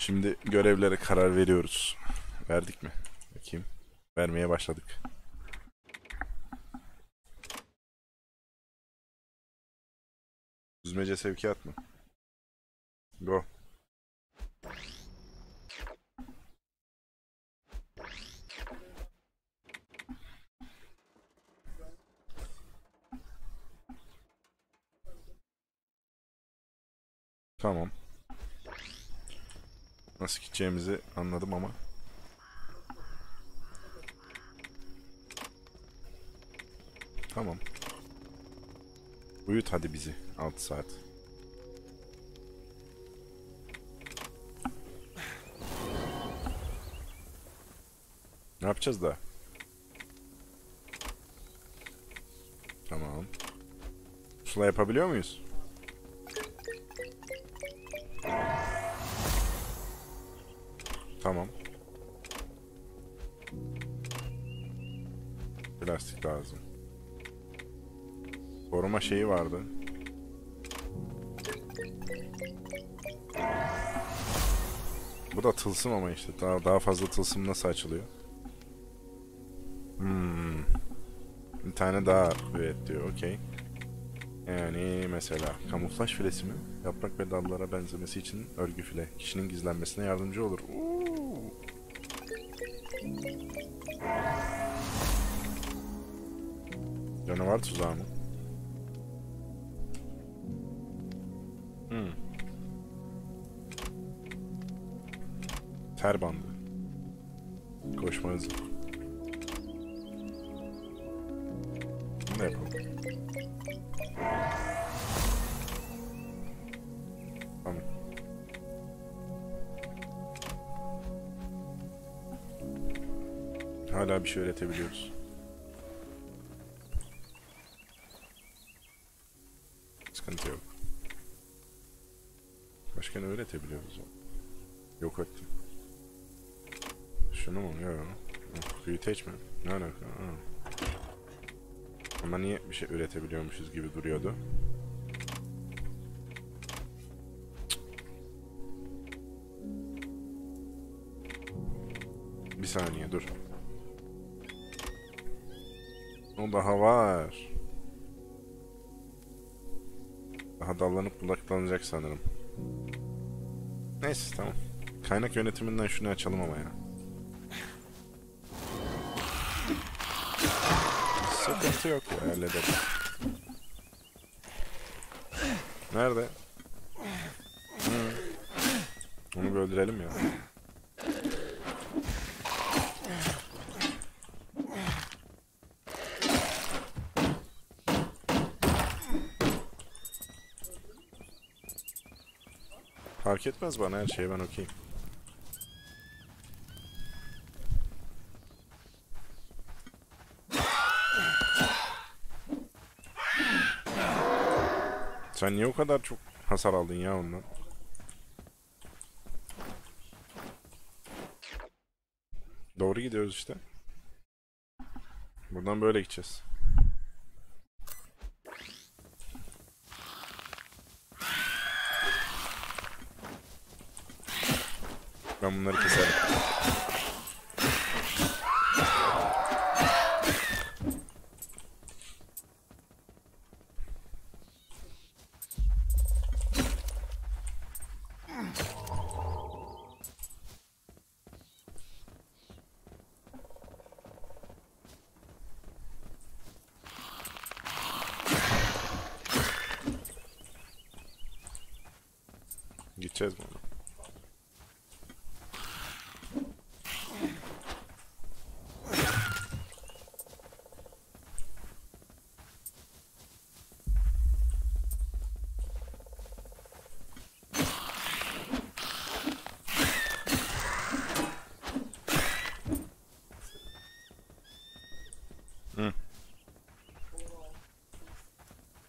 Şimdi görevlere karar veriyoruz. Verdik mi? Bakayım. Vermeye başladık. Düzmece sevkiyat mı? Go. Tamam. Nasıl gideceğimizi anladım ama. Tamam. Uyut hadi bizi 6 saat. Ne yapacağız da? Tamam. Pusula yapabiliyor muyuz? Tamam. Plastik lazım. Koruma şeyi vardı. Bu da tılsım ama işte. Daha, daha fazla tılsım nasıl açılıyor? Hmm. Bir tane daha üret diyor. Okey. Yani mesela kamuflaj filesi mi? Yaprak ve dallara benzemesi için örgü file. Kişinin gizlenmesine yardımcı olur. Oo. Canavar tuzağı mı? Hmm. Ter bandı. Koşma hızı. Da yapalım. Tamam. Hala bir şey öğretebiliyoruz. Mi? Ne alaka? Ha. Ama niye bir şey üretebiliyormuşuz gibi duruyordu? Bir saniye dur. O daha var. Daha dallanıp budaklanacak sanırım. Neyse tamam. Kaynak yönetiminden şunu açalım ama ya. Sıkıntı yok ya hallederiz. Nerede? Hı. Onu bir öldürelim ya. Fark etmez bana her şey ben okeyim. Sen niye o kadar çok hasar aldın ya ondan? Doğru gidiyoruz işte. Buradan böyle gideceğiz. Ben bunları keserim. Gideceğiz mi ona? Hı.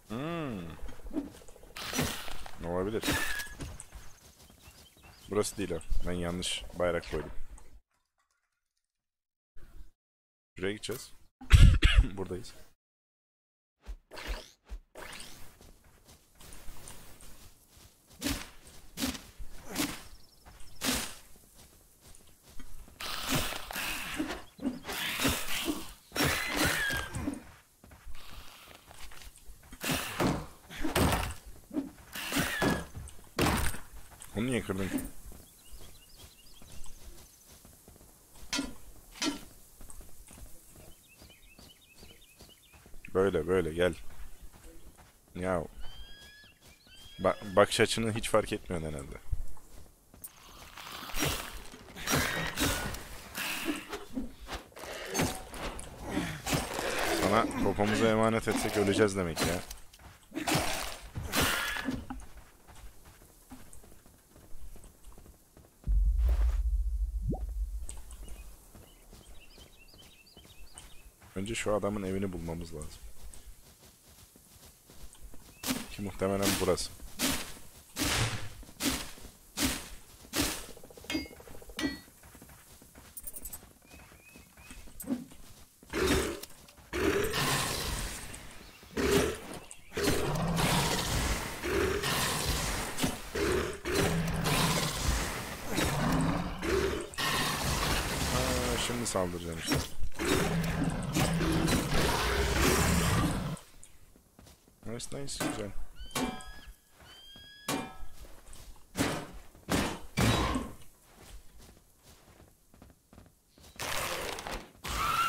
Hmm. Olabilir. Burası değil o. Ben yanlış bayrak koydum. Şuraya gideceğiz. Buradayız. Bunu niye kırdın ki? Böyle gel. Ya. Ba bakış açını hiç fark etmiyorsun herhalde. Sana popomuzu emanet etsek öleceğiz demek ya. Önce şu adamın evini bulmamız lazım. Muhtemelen burası.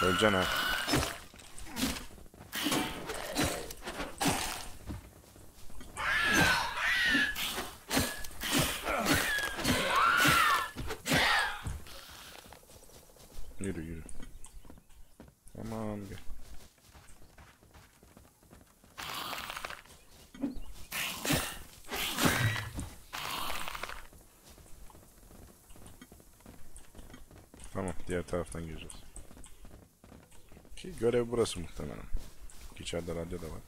Öleceksin ha. Yürü yürü. Tamam gel. Tamam diğer taraftan gireceğiz. Ki görev burası muhtemelen. İçeride radyo da var.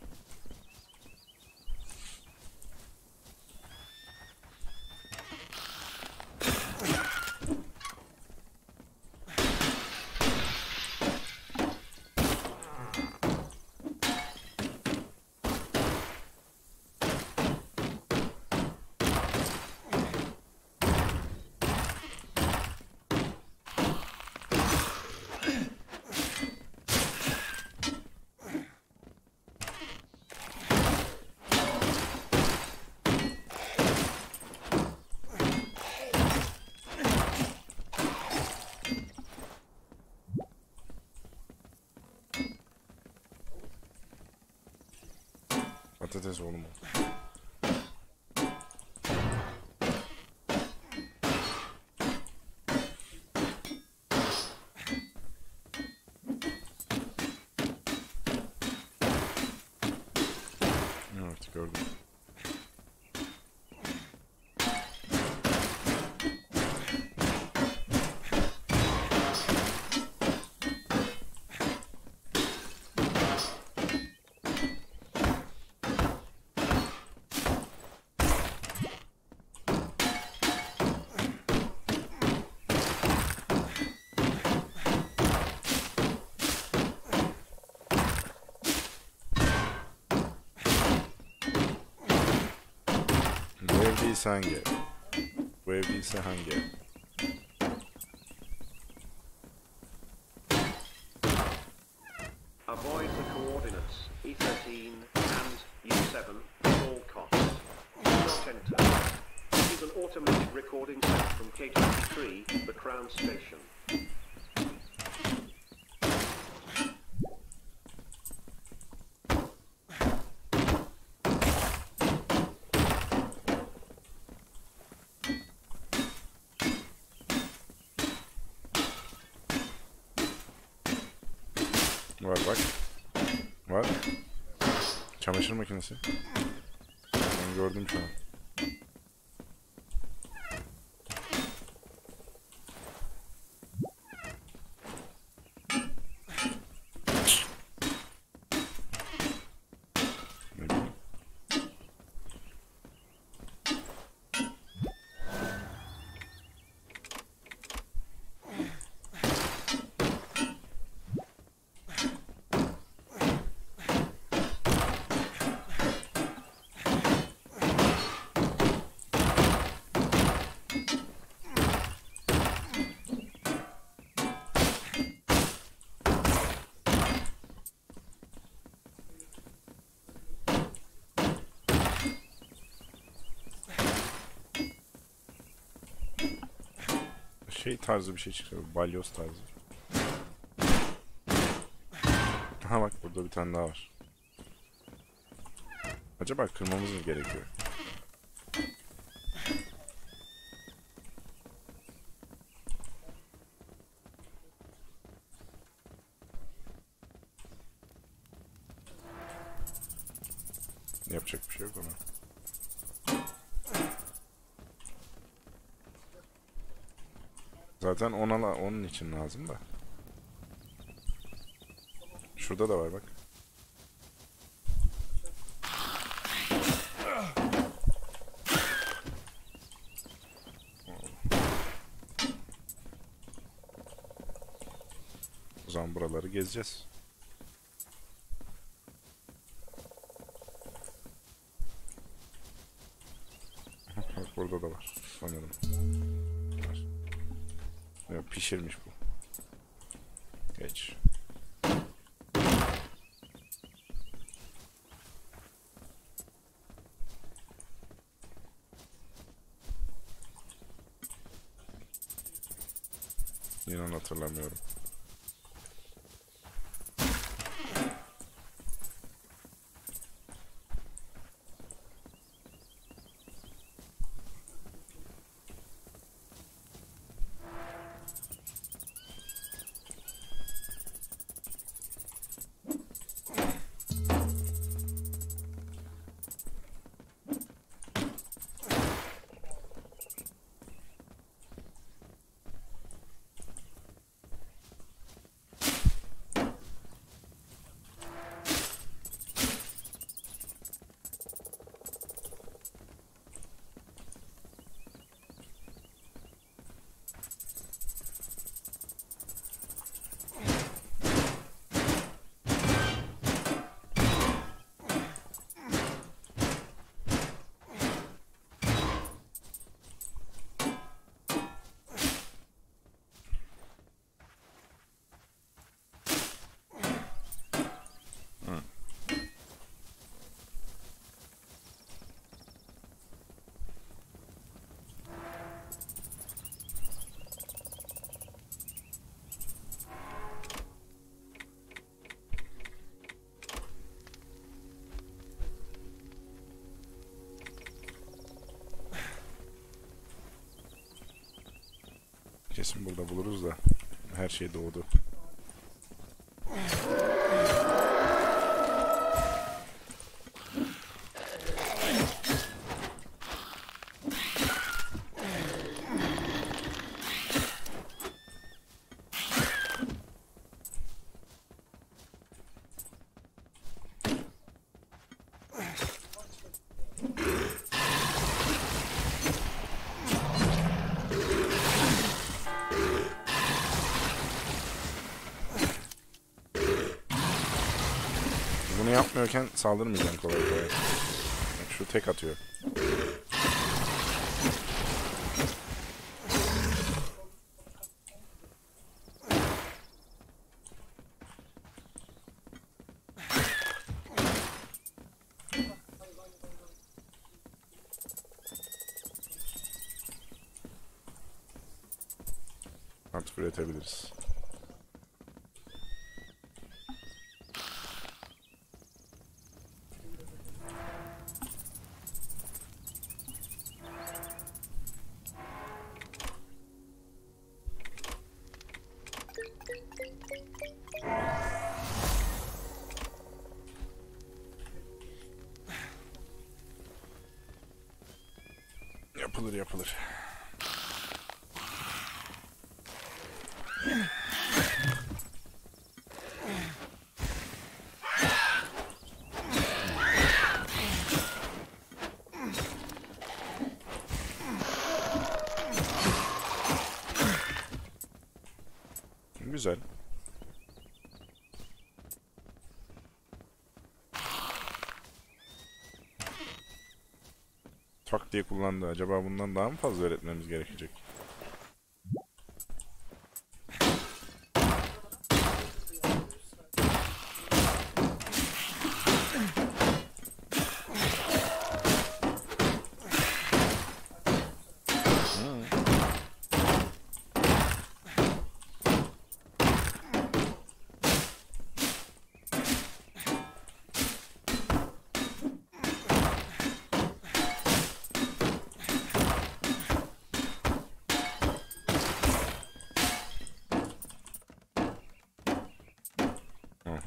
Hangi? Bu ev değilse hangi ev? Avoid the coordinates E13 and U7 at all costs. Do not enter. This is an automated recording set from K23, the Crown Station. Çamaşır makinesi. Ben gördüm şu an. Ne bileyim. Şey tarzı bir şey çıkıyor. Balyoz tarzı. Aha bak burada bir tane daha var. Acaba kırmamız mı gerekiyor? Yapacak bir şey yok ona. Zaten ona onun için lazım da. Şurada da var bak. O zaman buraları gezeceğiz. Kesin burada buluruz da. Her şey doğdu. Saldırmayacağım kolay kolay. Şu tek atıyor. Diye kullandı. Acaba bundan daha mı fazla öğretmemiz gerekecek?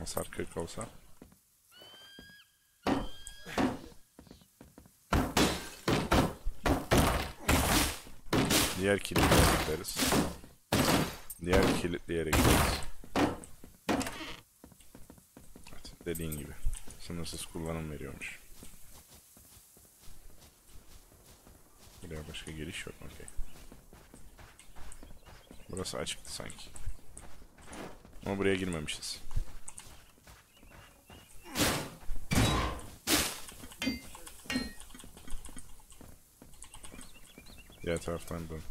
Hasar 40 olsa. Diğer kilitli yere gideriz. Diğer kilitli yere gideriz. Evet, dediğin gibi. Sınırsız kullanım veriyormuş. Buraya başka giriş yok. Okey. Burası açıktı sanki. Ama buraya girmemişiz. Diğer taraftan dön.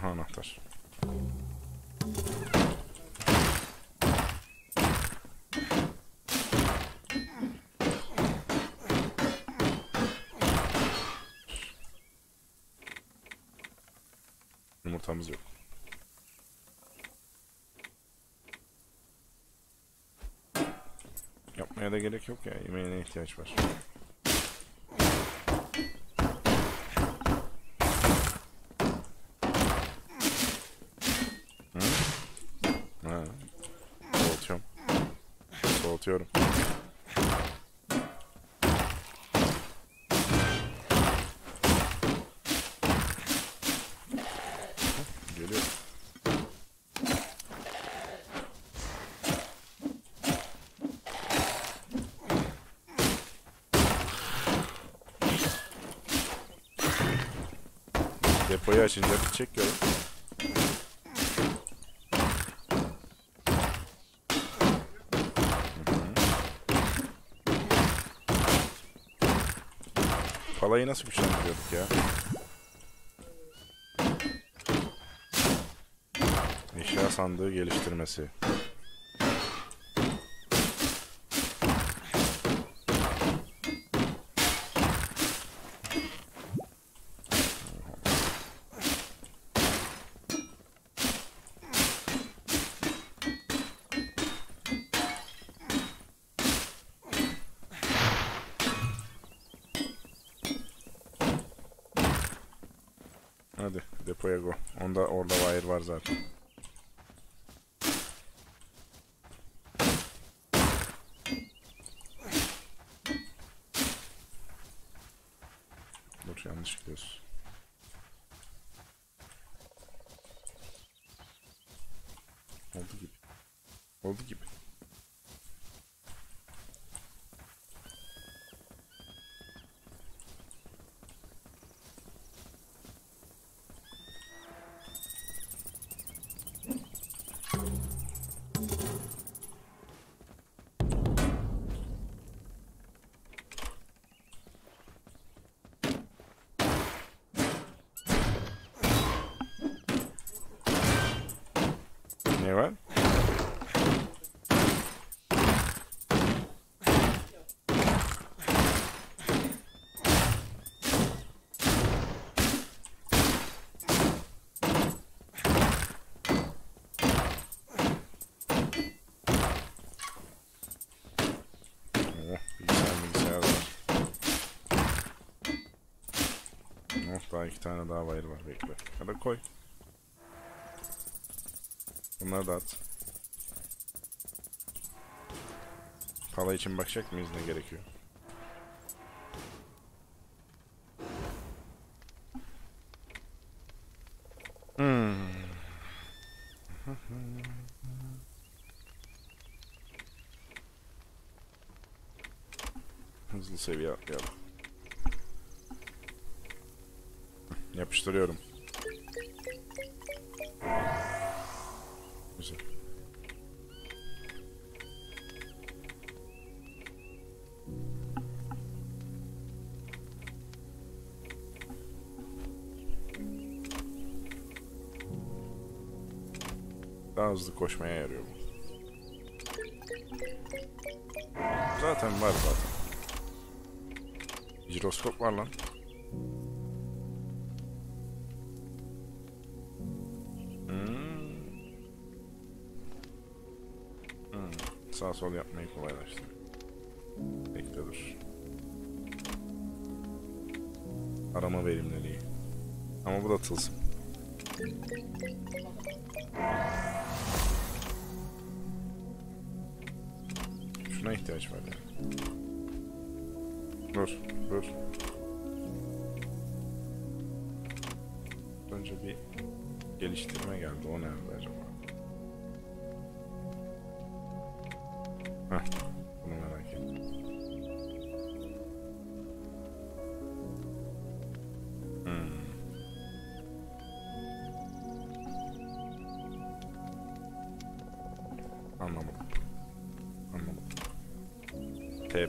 Aha anahtar. Yumurtamız yok. Yapmaya da gerek yok ya. Yemeğine ihtiyaç var. Ha. Soğutuyorum. Soğutuyorum. Depoyu açınca bir çek görün. Palayı nasıl güçlendiriyorduk ya? Eşya sandığı geliştirmesi. Zaten. Var? Oh. Oh, daha iki tane daha wire var. Bekle. Ya da koy. Bunları da at. Pala için bakacak mıyız ne gerekiyor? Hmm. Hızlı seviye atlayalım. Yapıştırıyorum. hızlı koşmaya yarıyor bu. Zaten var zaten. Jiroskop var lan. Hmm. Hmm. Sağ sol yapmayı kolaylaştı. Bekle dur. Arama verimliliği. Ama bu da tılsım. Şuna ihtiyaç var yani. Dur, dur. Önce bir geliştirme geldi. O nerede acaba?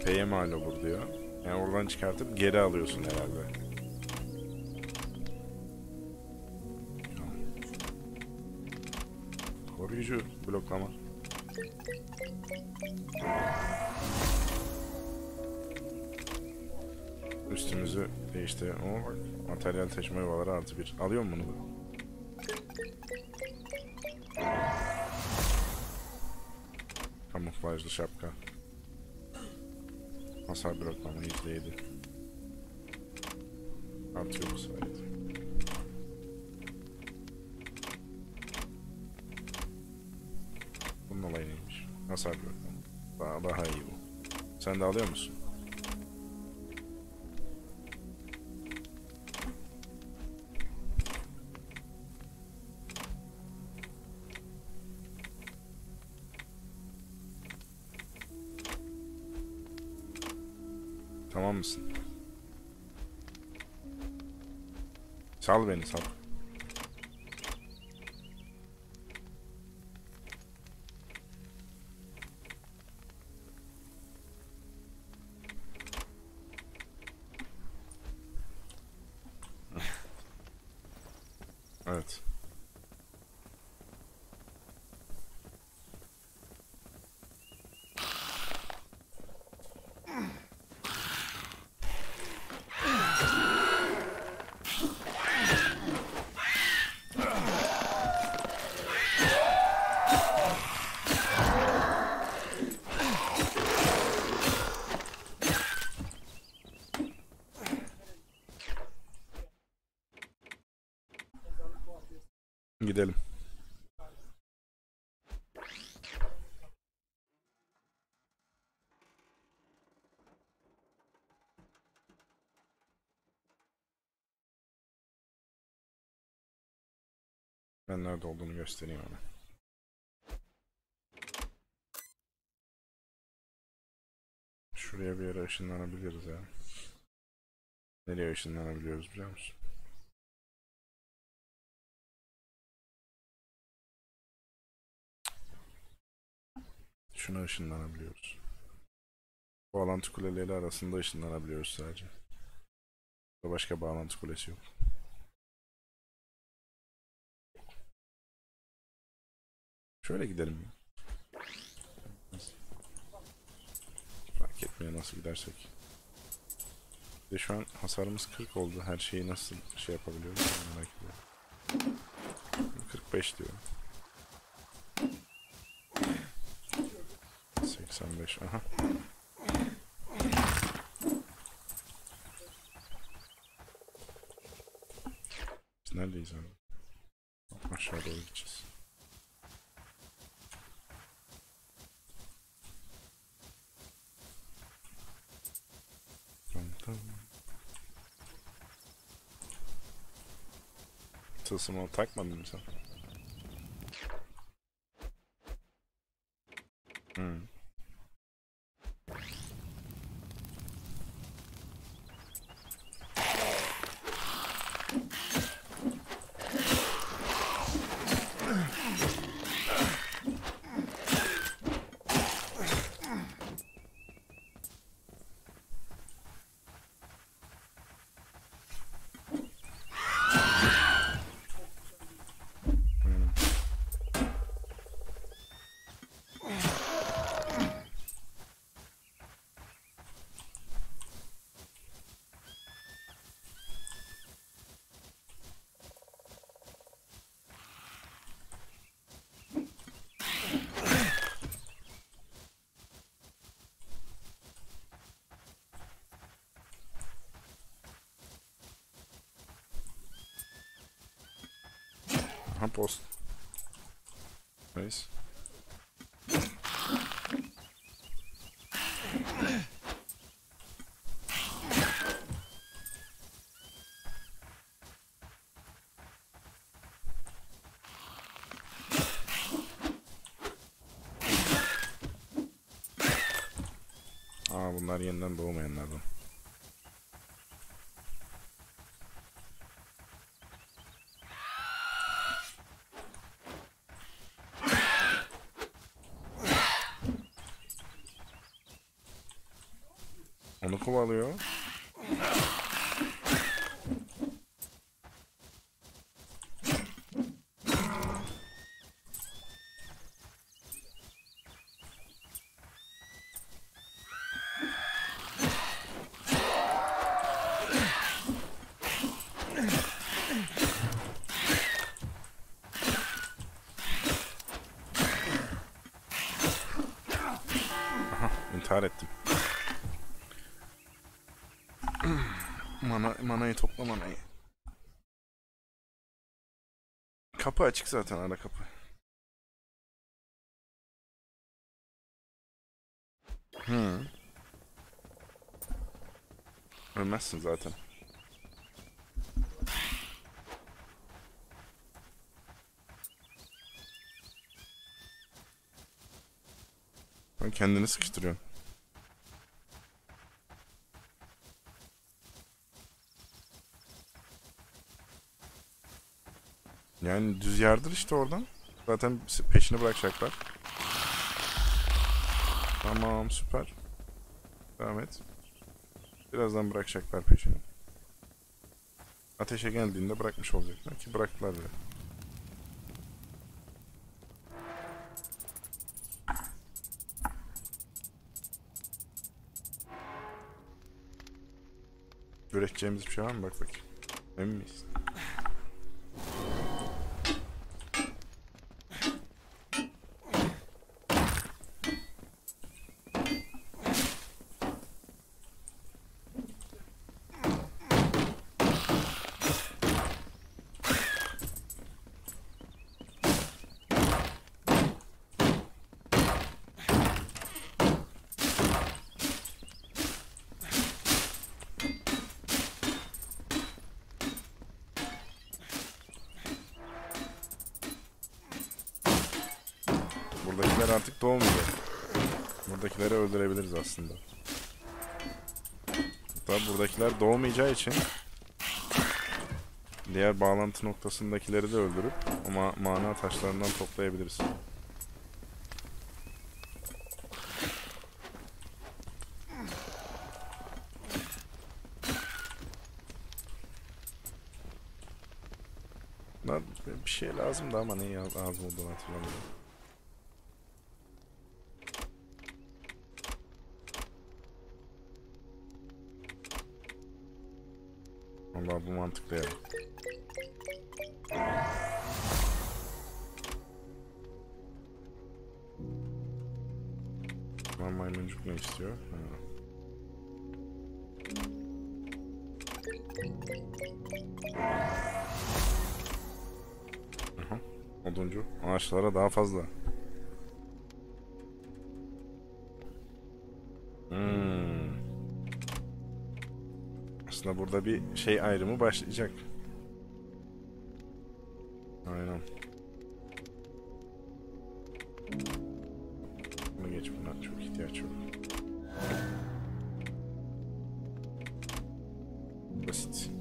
TP'ye mal olur diyor. Yani oradan çıkartıp geri alıyorsun herhalde. Koruyucu bloklama. Üstümüzü değişti. O bak. Materyal taşıma yuvaları artı bir. Alıyor mu bunu? Hasar bloklama %7. Artıyor bu sayede. Bunun olayı neymiş? Hasar bloklama. Daha, daha iyi bu. Sen de alıyor musun? ალვენის აქვს. Nerede olduğunu göstereyim hemen. Şuraya bir yere ışınlanabiliriz ya. Nereye ışınlanabiliyoruz biliyor musun? Şuna ışınlanabiliyoruz. Bağlantı kuleleri arasında ışınlanabiliyoruz sadece. Başka bağlantı kulesi yok. Şöyle gidelim ya. Fark etmiyor nasıl gidersek. Bir de şu an hasarımız 40 oldu. Her şeyi nasıl şey yapabiliyoruz merak ediyorum. 45 diyor. 85 aha. Biz neredeyiz abi? Aşağı doğru gideceğiz. Tamam tamam. Tılsımı takmadın mı sen? Hmm. Post. Nice. Aa bunlar yeniden doğmayanlardan. Onu kovalıyor. Aha, intihar ettim. Mana, manayı topla manayı. Kapı açık zaten ara kapı. Hmm. Ölmezsin zaten. Kendini sıkıştırıyorsun. Yani düz yardır işte oradan. Zaten peşini bırakacaklar. Tamam süper. Devam et. Birazdan bırakacaklar peşini. Ateşe geldiğinde bırakmış olacaklar ki bıraktılar bile. Üreteceğimiz bir şey var mı? Bak bakayım. Emin miyiz? Buradakiler artık doğmuyor. Buradakileri öldürebiliriz aslında. Hatta buradakiler doğmayacağı için diğer bağlantı noktasındakileri de öldürüp ama mana taşlarından toplayabiliriz. Lan bir şey lazımdı ama ne lazım olduğunu hatırlamıyorum. Vallahi bu mantıklı ya. Lan maymuncuk ne istiyor? Ha. Aha, oduncu. Ağaçlara daha fazla. Aslında burada bir şey ayrımı başlayacak. Aynen. Bunu geç buna çok ihtiyaç yok. Basit.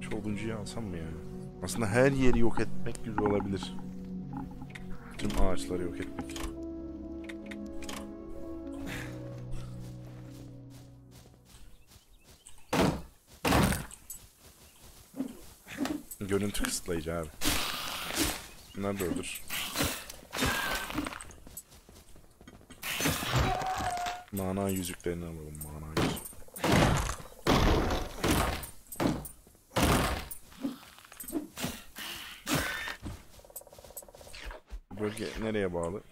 Şu oduncuyu alsam mı ya? Aslında her yeri yok etmek güzel olabilir. Tüm ağaçları yok etmek. Görüntü kısıtlayıcı abi. Bunlar öldür. Mana yüzüklerini alalım mana yüzük. Bölge nereye bağlı?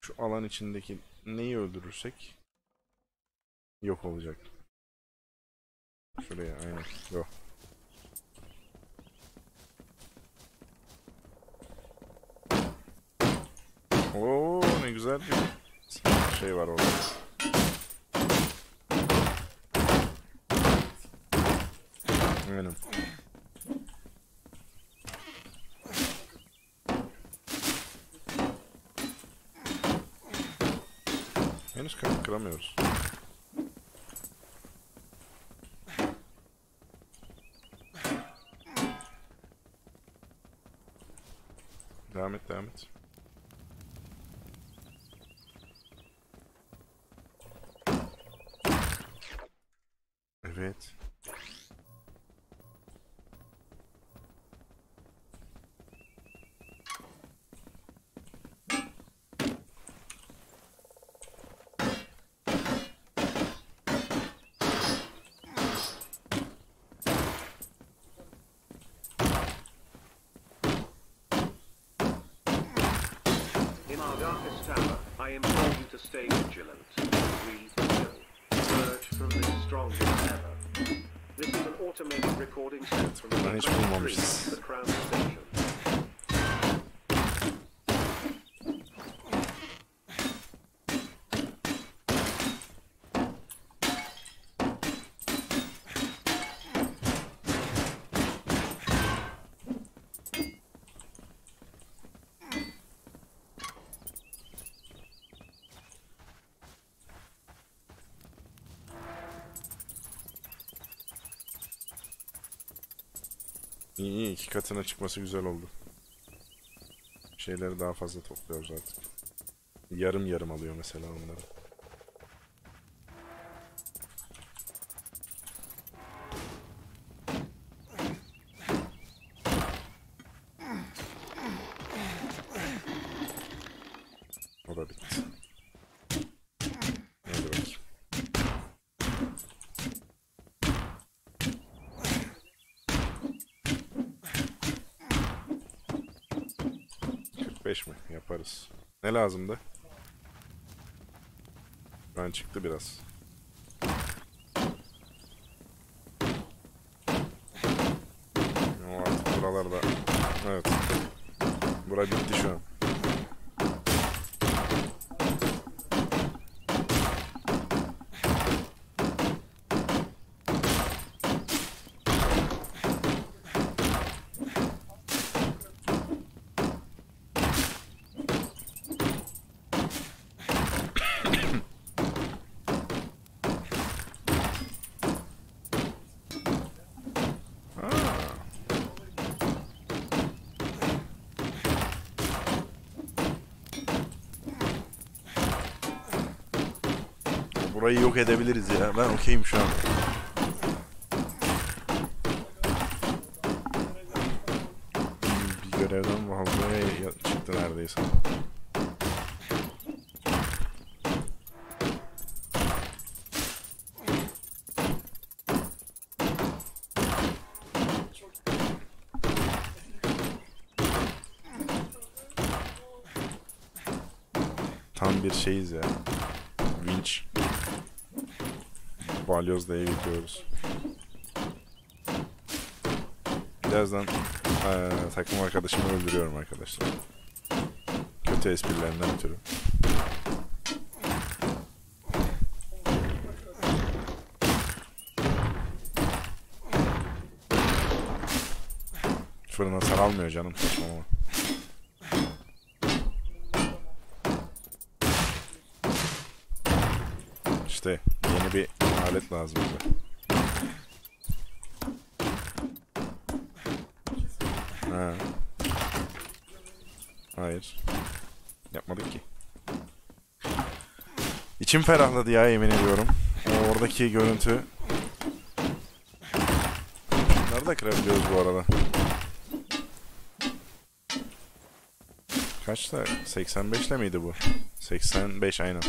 Şu alan içindeki neyi öldürürsek yok olacak. Şuraya aynen. Yok. Oo ne güzel bir şey var orada. Benim. Henüz kır- kıramıyoruz. In our darkest hour, I implore you to stay vigilant. Breathe still. Emerge from this stronger than ever. This is an automated recording set from Ben hiç K23, bulmamışız. the Crown Station. İyi iyi iki katına çıkması güzel oldu. Şeyleri daha fazla topluyoruz artık. Yarım yarım alıyor mesela onları. Lazımdı? Ben çıktı biraz. O artık buralarda. Evet. Bura bitti şu an. Burayı yok edebiliriz ya. Ben okeyim şu an. Bir görevden ya- çıktı neredeyse. Tam bir şeyiz ya. Balyoz diye gidiyoruz. Birazdan eee, takım arkadaşımı öldürüyorum arkadaşlar. Kötü esprilerinden ötürü. Fırına saralmıyor canım saçmalama. İşte yeni bir alet lazım bize. Ha. Hayır. Yapmadık ki. İçim ferahladı ya yemin ediyorum. Oradaki görüntü. Bunları da kırabiliyoruz bu arada. Kaçta? 85 ile miydi bu? 85 aynen.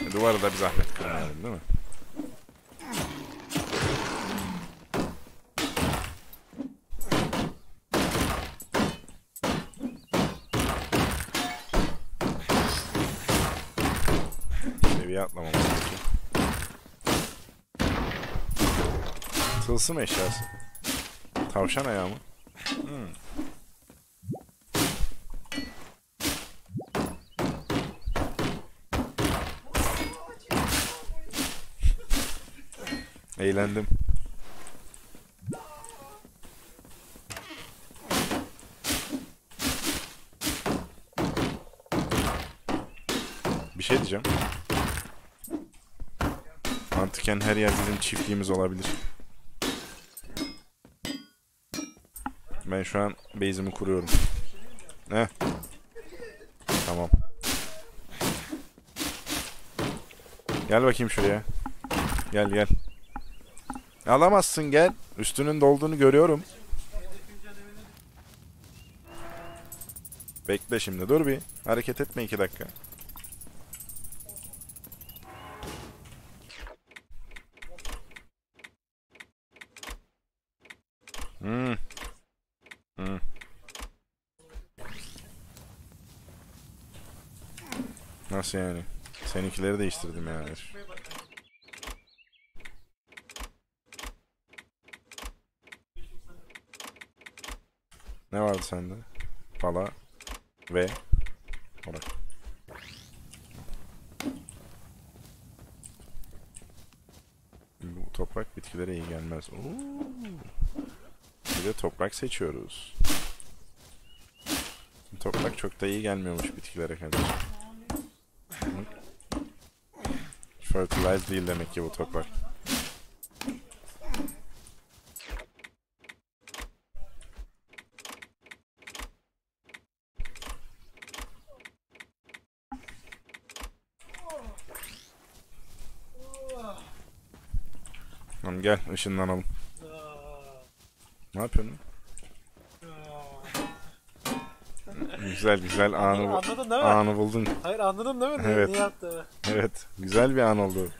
E, Duvarı da bir zahmet kırmayalım değil mi? Atlamamız gerekiyor. Tılsım eşyası. Tavşan ayağı mı? Hmm. Eğlendim. Bir şey diyeceğim. Mantıken her yer bizim çiftliğimiz olabilir. Ben şu an base'imi kuruyorum. Ne? Tamam. Gel bakayım şuraya. Gel gel. Alamazsın gel. Üstünün dolduğunu görüyorum. Bekle şimdi dur bir. Hareket etme iki dakika. Hmm. Hmm. Nasıl yani? Seninkileri değiştirdim yani. Ne vardı sende? Pala ve orak. Bu toprak bitkilere iyi gelmez. Oo. Bir de toprak seçiyoruz. Toprak çok da iyi gelmiyormuş bitkilere kardeşim. Fertilize değil demek ki bu toprak. Tamam gel ışınlanalım. Ne yapıyorsun? Güzel güzel anı bu- Anladın değil mi? anı buldun. Hayır anladın değil mi? Ne- Evet. Yaptığını? Evet, güzel bir an oldu.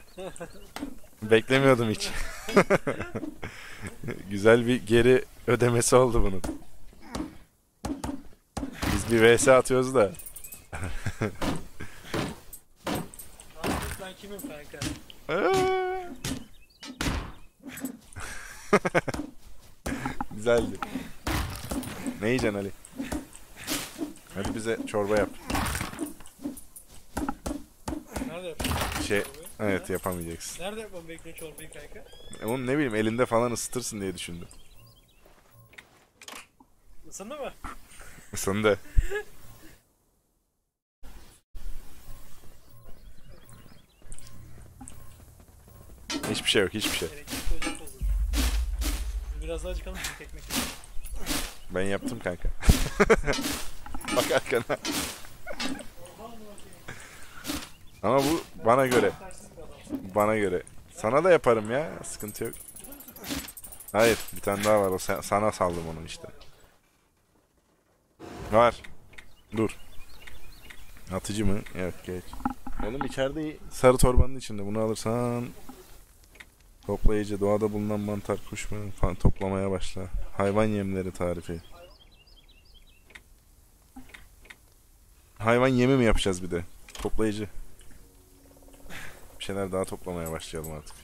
Beklemiyordum hiç. güzel bir geri ödemesi oldu bunun. Biz bir vs atıyoruz da. Anladın ben kimim kanka? Güzeldi. Ne yiyeceksin Ali? Hadi bize çorba yap. Nerede yapıyorsun? Şey, evet yapamayacaksın. Nerede yapmam bekliyor çorbayı kanka? E, ne bileyim elinde falan ısıtırsın diye düşündüm. Isındı mı? Isındı. Hiçbir şey yok, hiçbir şey. Elektrik ocak olur. Biraz daha acıkalım çünkü ekmek yiyelim. Ben yaptım kanka. Bak arkana. Ama bu bana göre. Bana göre. Sana da yaparım ya. Sıkıntı yok. Hayır. Bir tane daha var. O sen- sana saldım onu işte. Var. Dur. Atıcı mı? Yok geç. Oğlum içeride sarı torbanın içinde. Bunu alırsan toplayıcı doğada bulunan mantar kuş mu toplamaya başla. Hayvan yemleri tarifi. Hayvan yemi mi yapacağız bir de? Toplayıcı. Bir şeyler daha toplamaya başlayalım artık.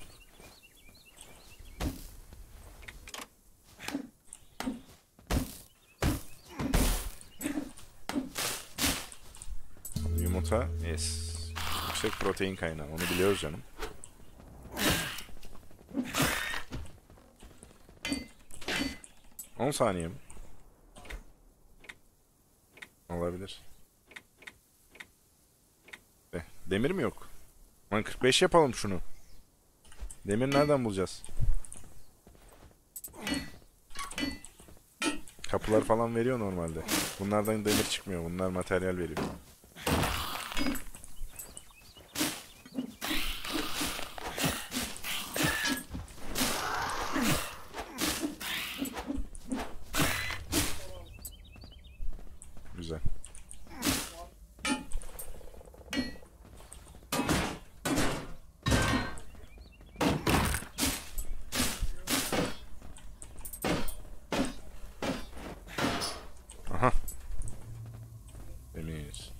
Yumurta, yes. Yüksek protein kaynağı, onu biliyoruz canım. On saniye mi? Olabilir. Eh, demir mi yok? Lan 45 yapalım şunu. Demir nereden bulacağız? Kapılar falan veriyor normalde. Bunlardan demir çıkmıyor. Bunlar materyal veriyor. Güzel. Aha. Demir.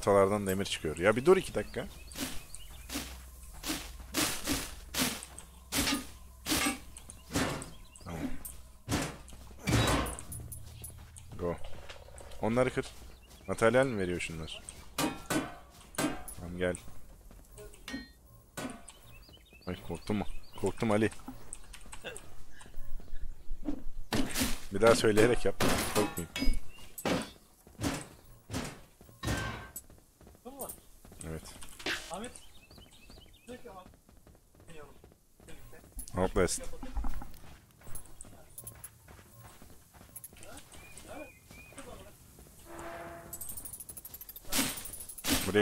Sigortalardan demir çıkıyor. Ya bir dur iki dakika. Go. Onları kır. Materyal mi veriyor şunlar? Tamam gel. Ay korktum mu? Korktum Ali. Bir daha söyleyerek yap.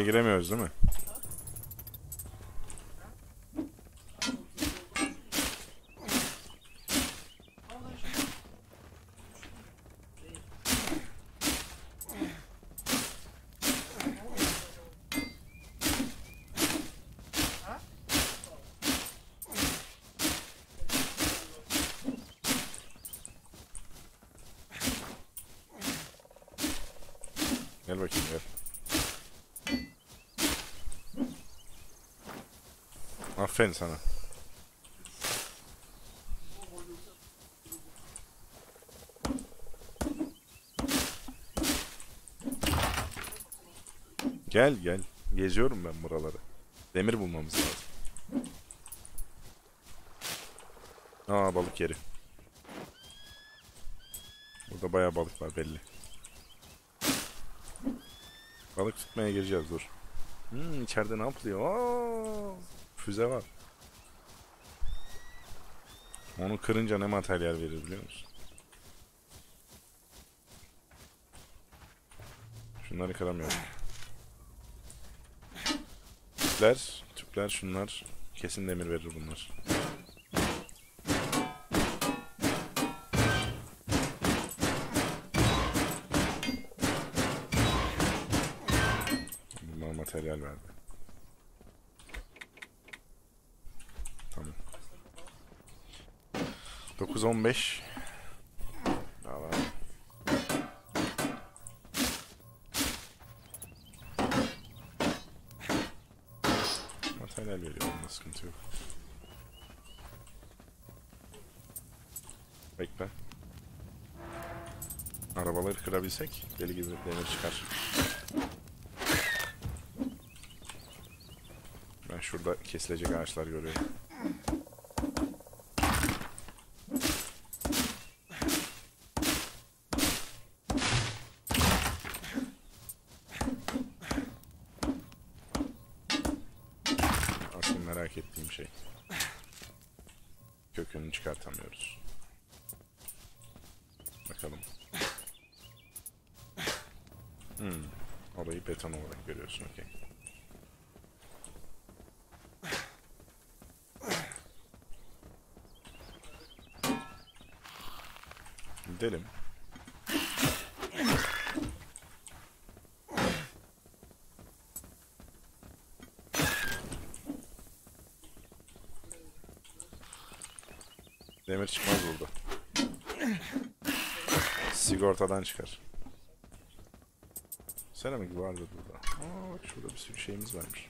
Giremiyoruz değil mi? Gel bakayım gel. Aferin sana. Gel gel. Geziyorum ben buraları. Demir bulmamız lazım. Aa balık yeri. Burada bayağı balık var belli. Balık tutmaya gireceğiz dur. Hmm, içeride ne yapılıyor? Aa, füze var. Onu kırınca ne materyal verir biliyor musun? Şunları kıramıyorum. Tüpler, tüpler şunlar. Kesin demir verir bunlar. Bunlar materyal verdi. Tamam. 9-15 Daha var. Materyal veriyor bunda sıkıntı yok. Bekle. Arabaları kırabilsek deli gibi demir çıkar. Ben şurada kesilecek ağaçlar görüyorum. Asıl merak ettiğim şey. Kökünü çıkartamıyoruz. Bakalım. Hmm. Orayı beton olarak görüyorsun, okey. Gidelim. Demir çıkmaz burada. Sigortadan çıkar. Seramik vardı burada. Aa bak şurada bir sürü şeyimiz varmış.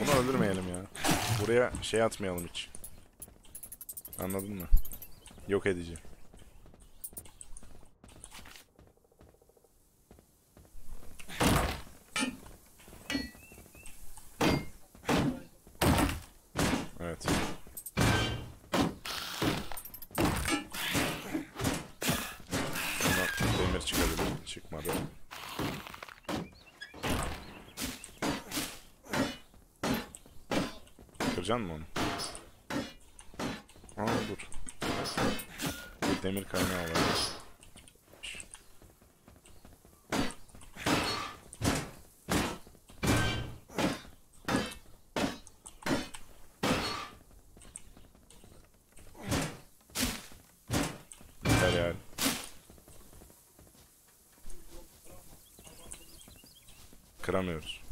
Bunu öldürmeyelim ya. Buraya şey atmayalım hiç. Anladın mı? Yok edici. Evet. Bundan demir çıkabilir. Çıkmadı. Kıracaksın mı onu? Aa dur. Bir demir kaynağı. Materyal. Kıramıyoruz.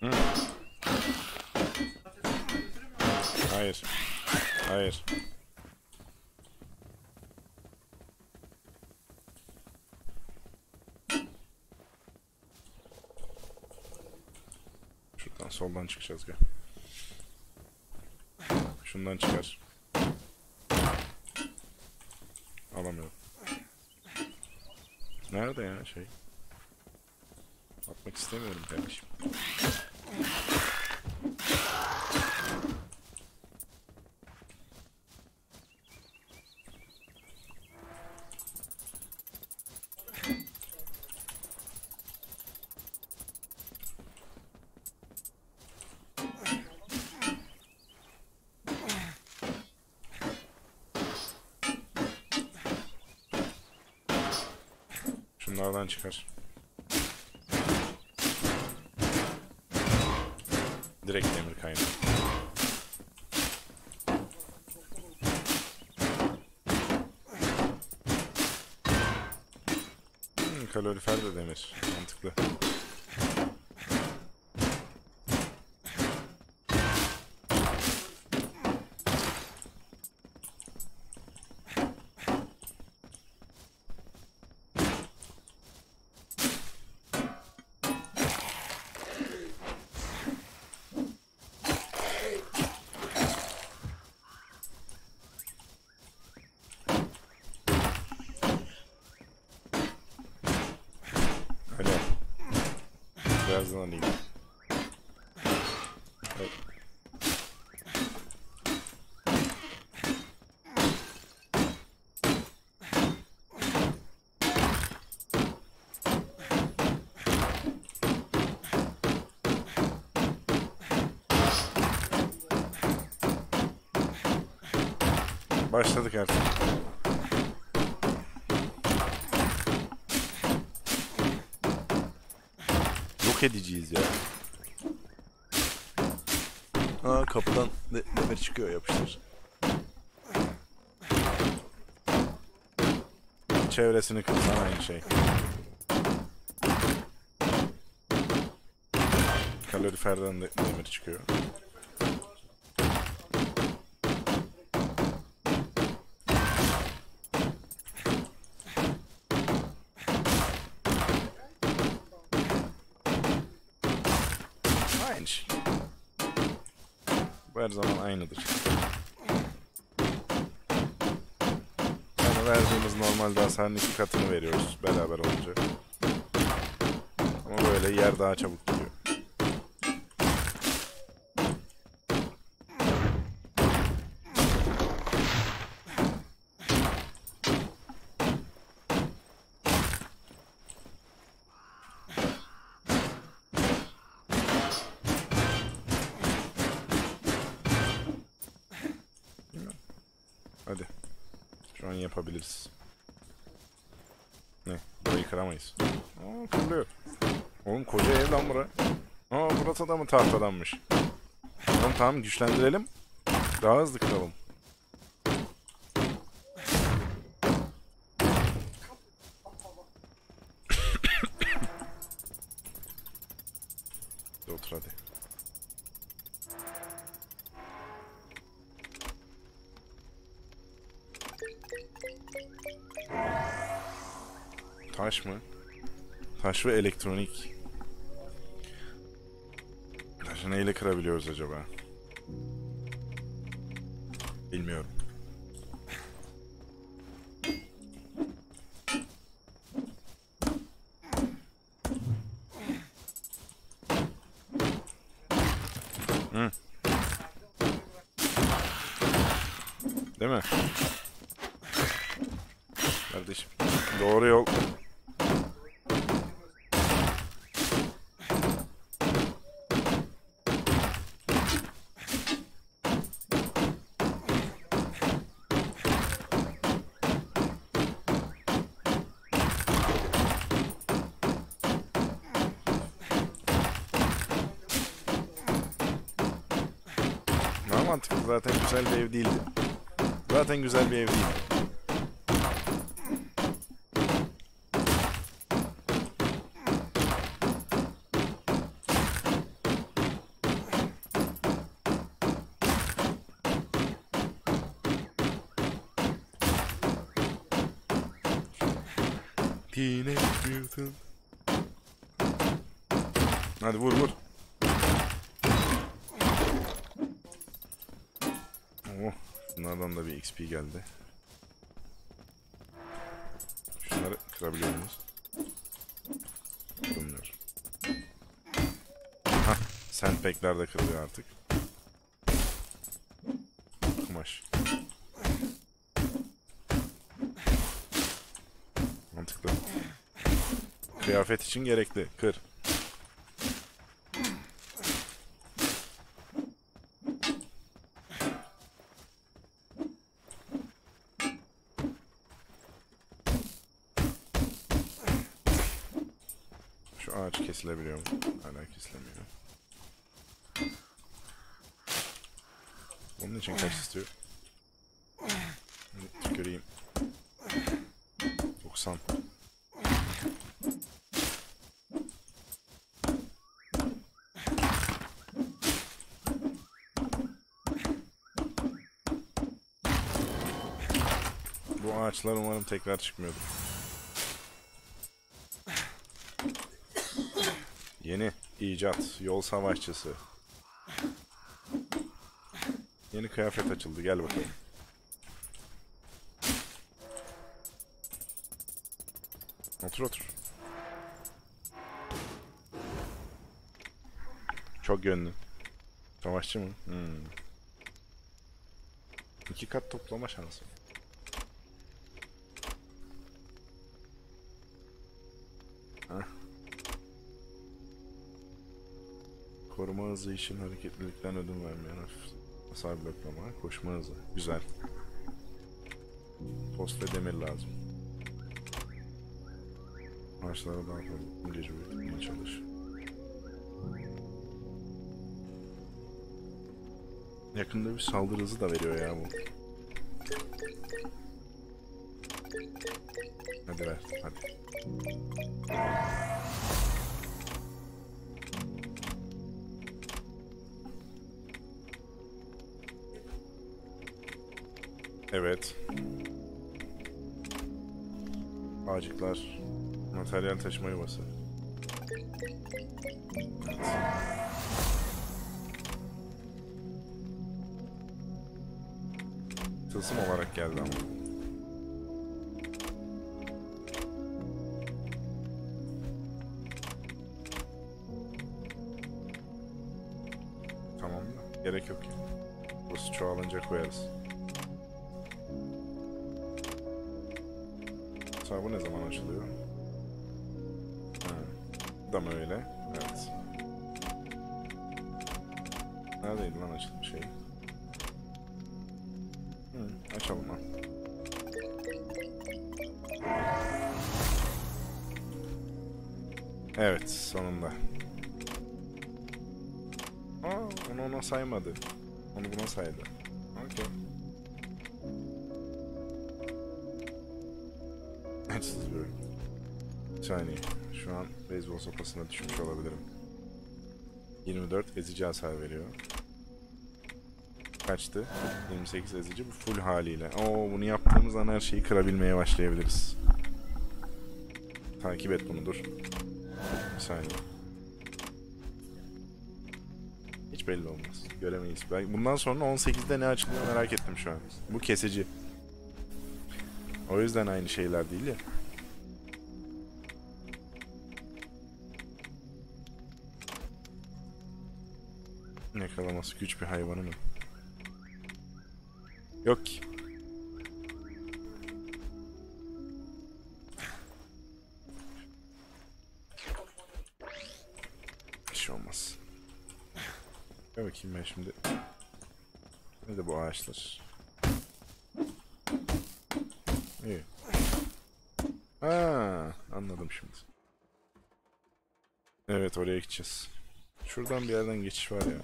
Hı. Hayır. Hayır. Şuradan soldan çıkacağız gel. Şundan çıkar. Alamıyorum. Nerede ya şey? Atmak istemiyorum kardeşim. Şunlardan çıkar. Direkt demir kaynağı. Hmm, kalorifer de demir. Mantıklı. Hadi. Birazdan alayım. Evet. Başladık artık. Yok edeceğiz ya. Aa kapıdan de demir çıkıyor yapıştır. Çevresini kırsan aynı şey. Kaloriferden de demir çıkıyor. Aynı şey. Bu her zaman aynıdır. Yani verdiğimiz normalde hasarın iki katını veriyoruz beraber olunca. Ama böyle yer daha çabuk gidiyor. Hadi. Şu an yapabiliriz. Ne? Burayı kıramayız. Aa kırılıyor. Oğlum koca ev lan bura. Aa burası da mı tahtadanmış? Tamam tamam güçlendirelim. Daha hızlı kıralım. Otur hadi. Taş mı? Taş ve elektronik. Neyle kırabiliyoruz acaba? Güzel bir ev değil. Teenage Mutant. Hadi vur vur. Oh, bunlardan da bir XP geldi. Şunları kırabiliyor muyuz? Kırılmıyor. Hah, sandbagler de kırılıyor artık. Kumaş. Mantıklı. Kıyafet için gerekli. Kır. Şu ağaç kesilebiliyor mu? Kesilemiyor. Onun için kaç istiyor? Tüküreyim. 90. Bu ağaçlar umarım tekrar çıkmıyordur. Yeni icat, yol savaşçısı. Yeni kıyafet açıldı, gel bakalım. Otur otur. Çok yönlü. Savaşçı mı? Hmm. İki kat toplama şansı. Hızı için hareketlilikten ödün vermeyen hafif hasar bloklama, koşma hızı. Güzel. Post ve demir lazım. Ağaçlara daha fazla gece büyütmeye çalış. Yakında bir saldırı hızı da veriyor ya bu. Hadi ver, hadi. Bağcıklar. Materyal taşıma yuvası. Evet. Tılsım olarak geldi ama. Tamam da gerek yok ya. Burası çoğalınca koyarız. Onu ona saymadı. Onu buna saydı. Okey. Açsız böyle. Bir saniye. Şu an beyzbol sopasına düşmüş olabilirim. 24 ezici hasar veriyor. Kaçtı? 28 ezici bu full haliyle. Oo bunu yaptığımız an her şeyi kırabilmeye başlayabiliriz. Takip et bunu dur. Bir saniye. Belli olmaz. Göremeyiz. Ben bundan sonra 18'de ne açılıyor merak ettim şu an. Bu kesici. O yüzden aynı şeyler değil ya. Yakalaması güç bir hayvanı mı? Yok ki. bakayım ben şimdi. Nerede bu ağaçlar? İyi. Ha, anladım şimdi. Evet oraya gideceğiz. Şuradan bir yerden geçiş var ya.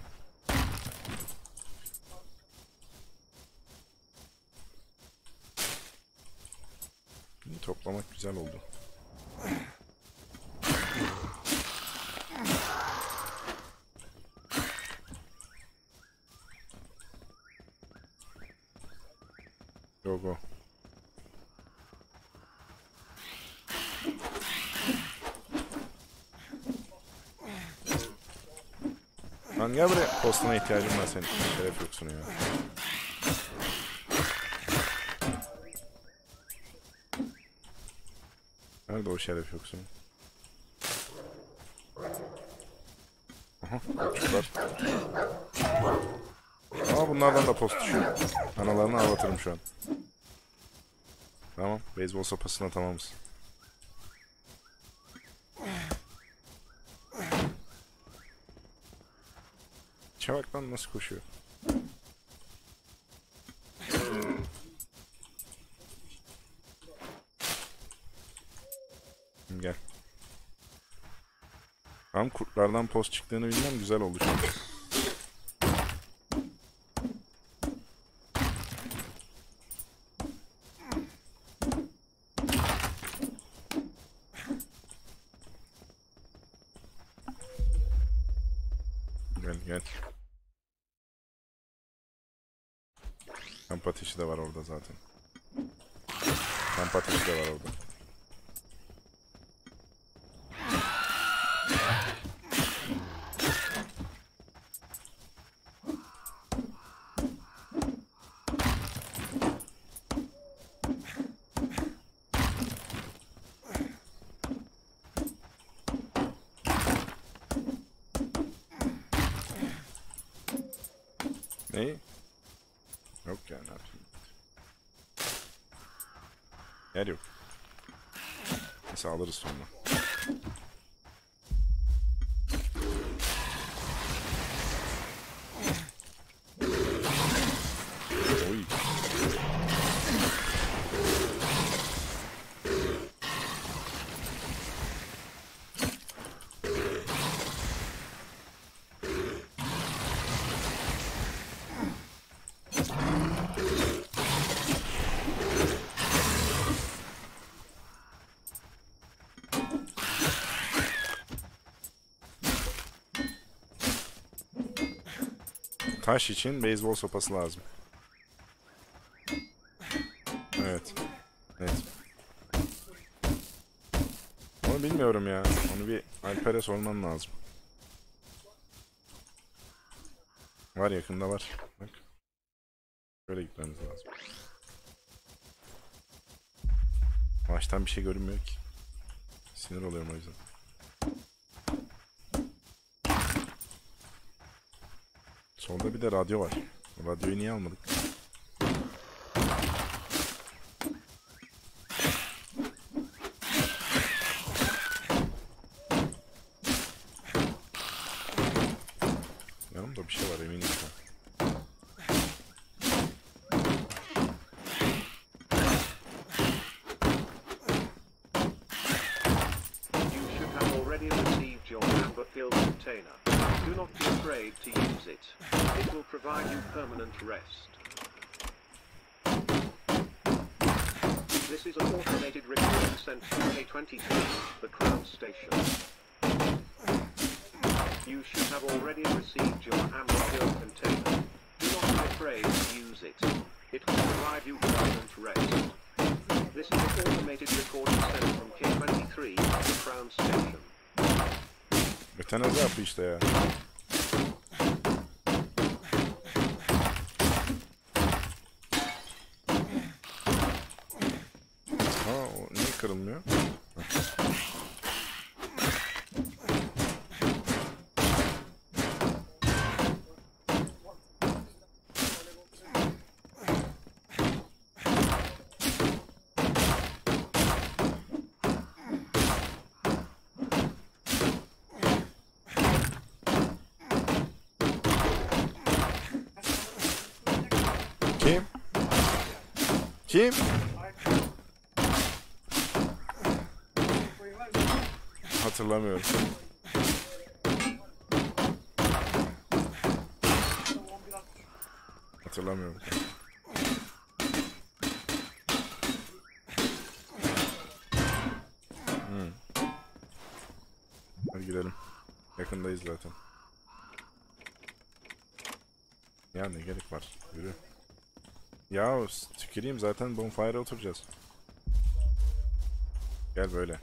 Toplamak güzel oldu. Postuna ihtiyacım var senin. Şeref yoksun ya. Nerede o şeref yoksun? Aha, çocuklar. Ama bunlardan da post düşüyor. Analarını ağlatırım şu an. Tamam, beyzbol sopasına tamamız. Çavak lan nasıl koşuyor? Gel. Tam kurtlardan post çıktığını bilmem güzel oldu şu zaten. Neyse alırız sonra. Taş için beyzbol sopası lazım. Evet. Evet. Onu bilmiyorum ya. Onu bir Alper'e sormam lazım. Var yakında var. Bak. Böyle gitmemiz lazım. Baştan bir şey görünmüyor ki. Sinir oluyorum o yüzden. Solda bir de radyo var. Radyoyu niye almadık? there. Kim? Hatırlamıyorum. Hatırlamıyorum. Hmm. Hadi gidelim. Yakındayız zaten. Ya ne gerek var? Yürü. Ya tüküreyim zaten bonfire'a oturacağız. Gel böyle.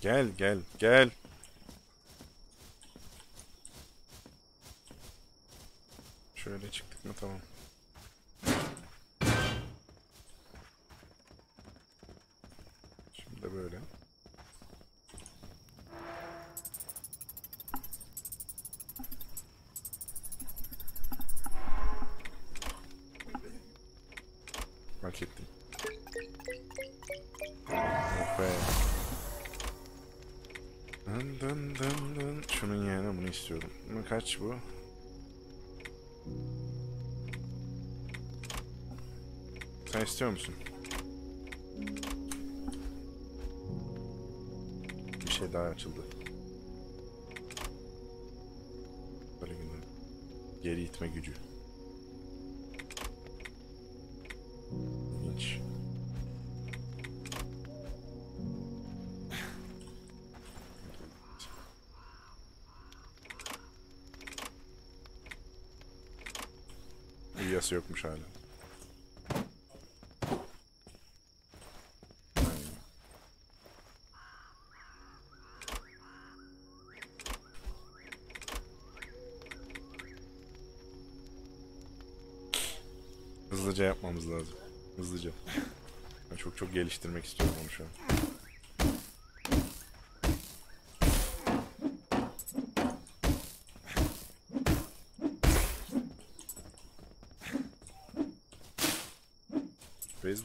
Gel gel gel. Şöyle çıktık mı tamam. Ama kaç bu? Sen istiyor musun? Bir şey daha açıldı. Böyle günler. Geri itme gücü. Yokmuş hala. Hızlıca yapmamız lazım. Hızlıca. Ben çok çok geliştirmek istiyorum onu şu an.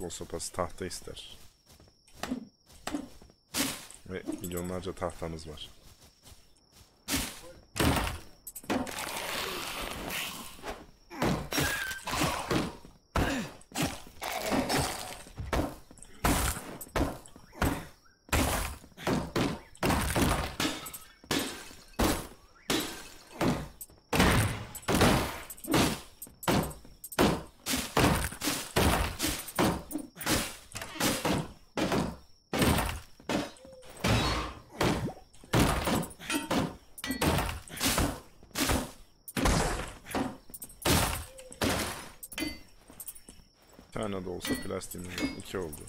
Beyzbol sopası tahta ister. Ve milyonlarca tahtamız var. Bir tane de var. İki oldu.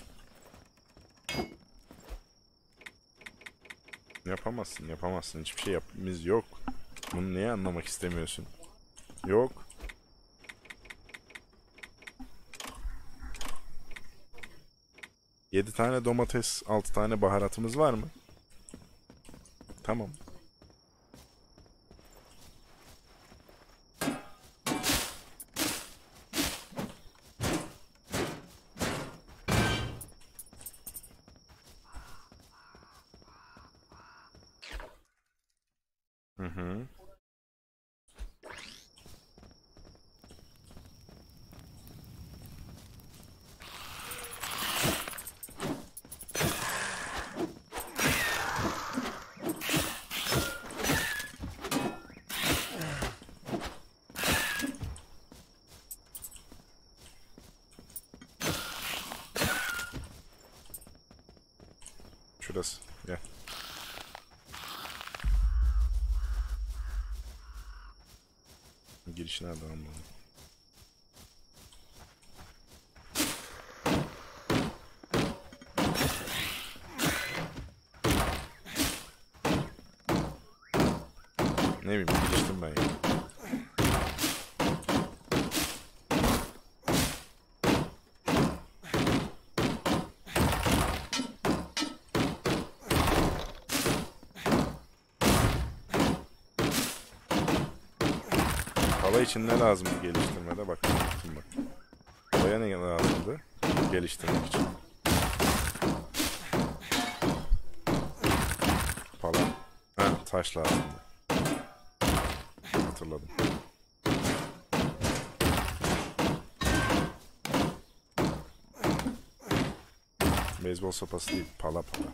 Yapamazsın, yapamazsın. Hiçbir şey yapmamız yok. Bunu niye anlamak istemiyorsun? Yok. Yedi tane domates, altı tane baharatımız var mı? Tamam. Hı hı. Şurası. Gel. Giriş nerede lan bunun? Ne bileyim için ne lazım geliştirmede? Bak, bakın bak. Havaya ne lazımdı? Geliştirmek için. Falan. Ha, taş lazımdı. Hatırladım. Beyzbol sopası değil, pala pala.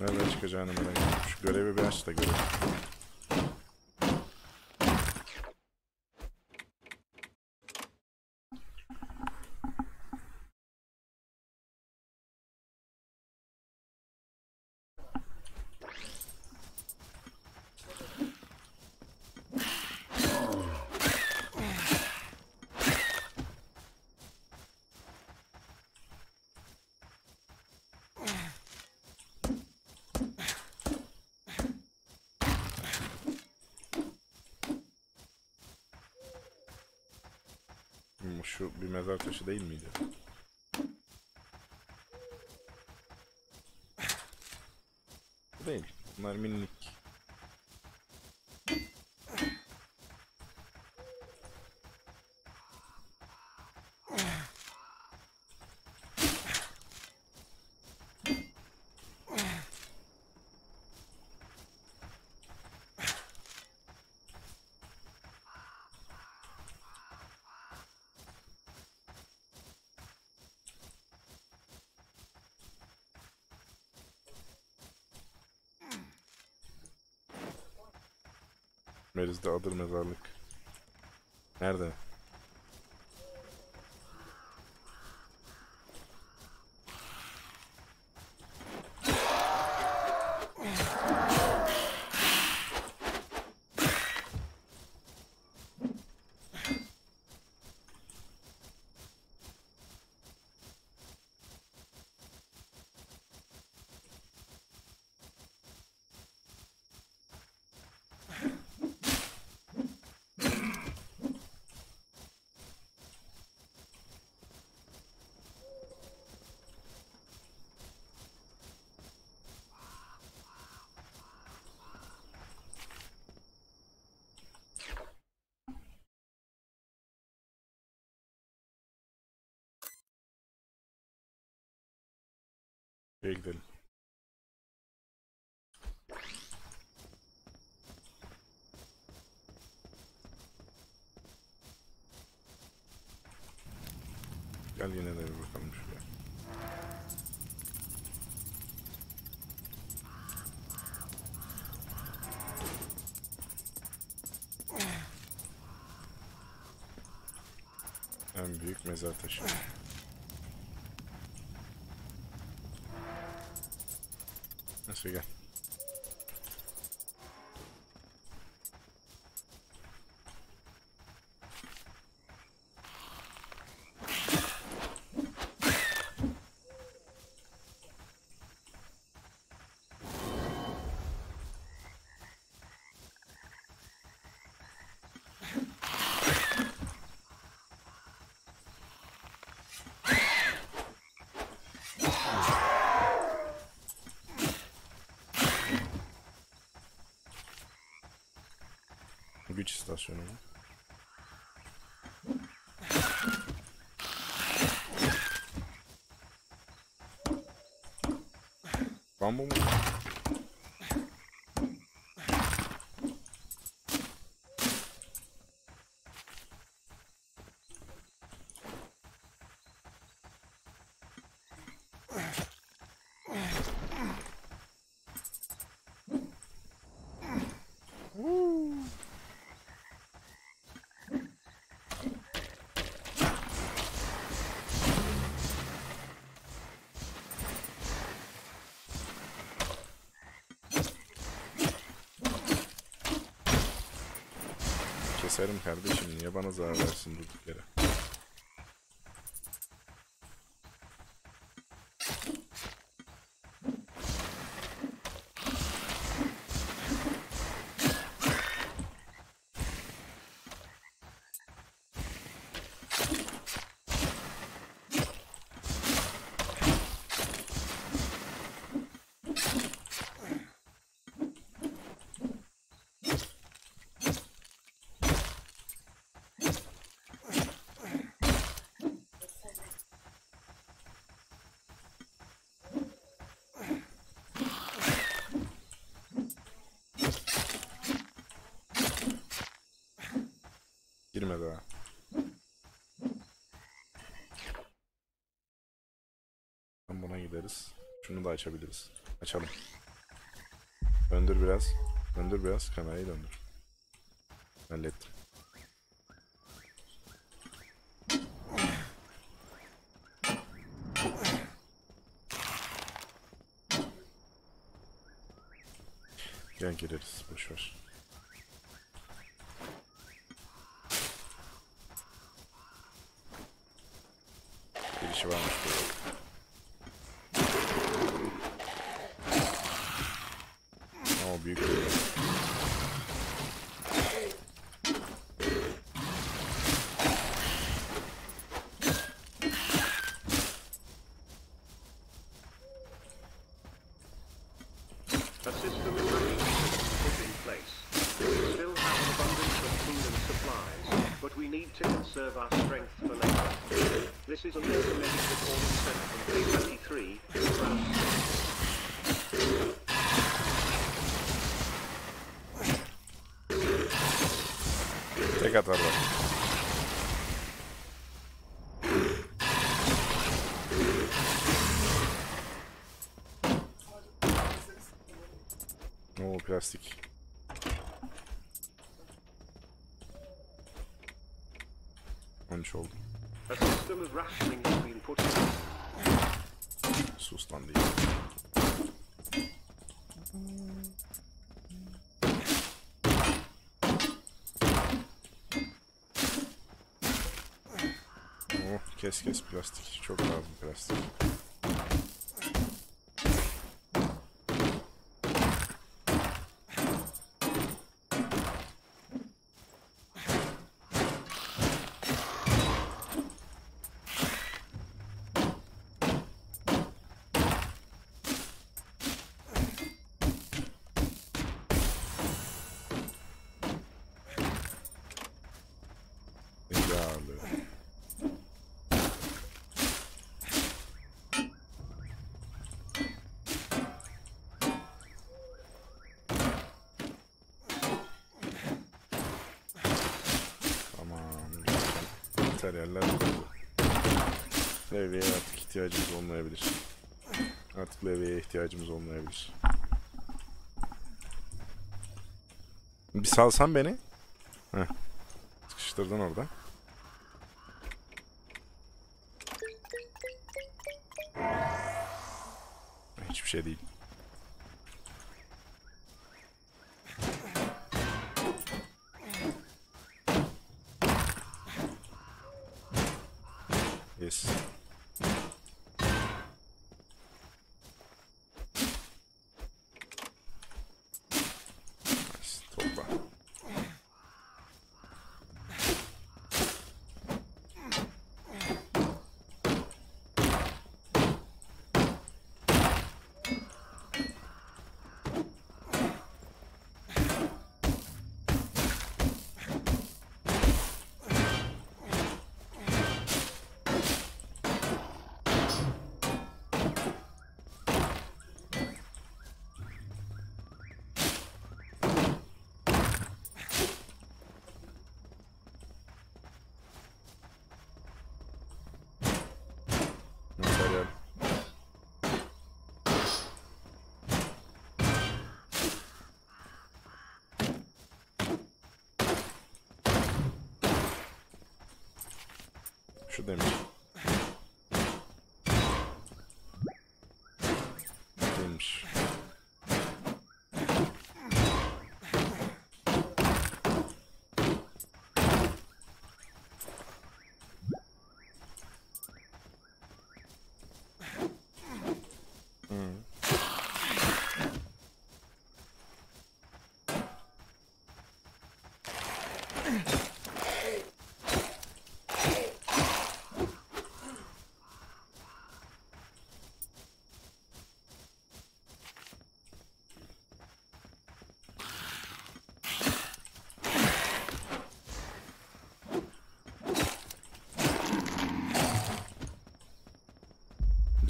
neler çıkacağını merak ediyorum. Şu görevi bir aç da görelim. Hmm, Şu bir mezar taşı değil miydi? Bu değil. Bunlar minik. Meriz'de adır mezarlık. Nerede? Şuraya gidelim. Gel yine de bakalım şuraya. En büyük mezar taşı. Neyse gel. Vamos. Keserim kardeşim niye bana zarar versin durduk yere. Girme daha. Tam buna gideriz. Şunu da açabiliriz. Açalım. Döndür biraz. Döndür biraz. Kamerayı döndür. Hallettim. Gel gireriz. Boşver. Girişi varmış burada. Sus lan değil. Oh kes kes plastik. Çok lazım plastik. Yağlı. Tamam. güzel. Materyaller bulundu. Levyeye artık ihtiyacımız olmayabilir. Artık levyeye ihtiyacımız olmayabilir. Bir salsan beni. Heh. Sıkıştırdın orada. should they make? Imps.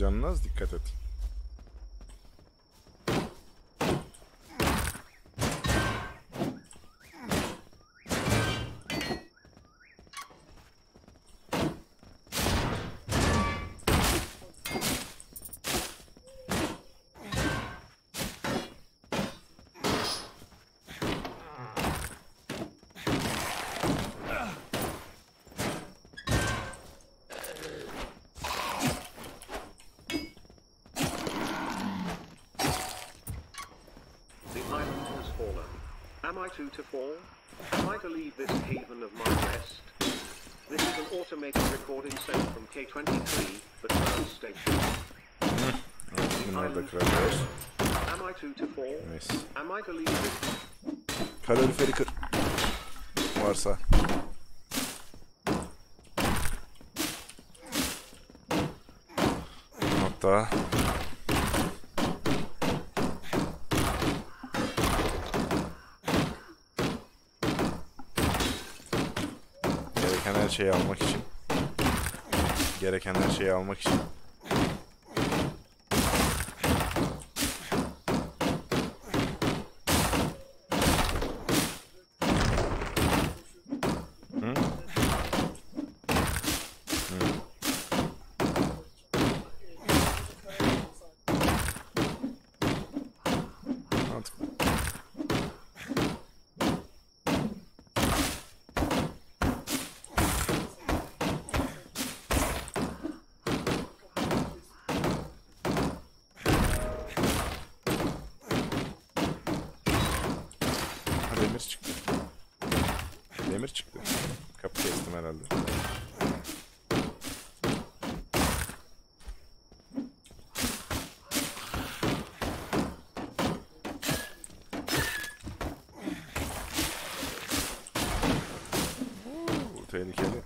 Canına az dikkat et. Am I too to fall? Am I to leave this haven of my rest? This is an automated recording sent from K23, the ground station. Bunları da kırabiliyoruz. Am I too to fall? Neyse. Am I to leave this Kaloriferi kır. Varsa. Hatta şeyi almak için. Gereken her şeyi almak için mantıklı. Ha, demir çıktı. Demir çıktı. Kapı kestim herhalde. Bu tehlikeli.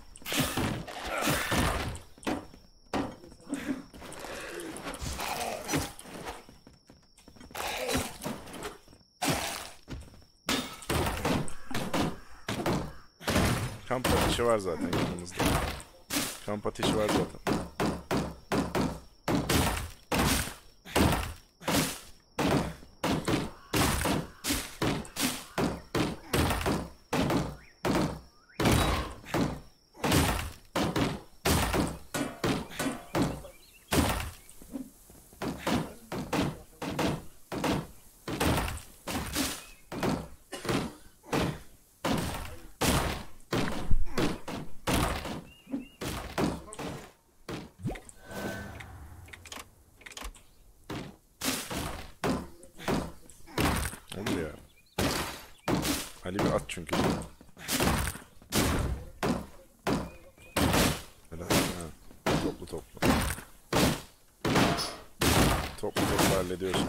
Kamp ateşi var zaten yanımızda. Kamp ateşi var zaten. Hallediyorsun.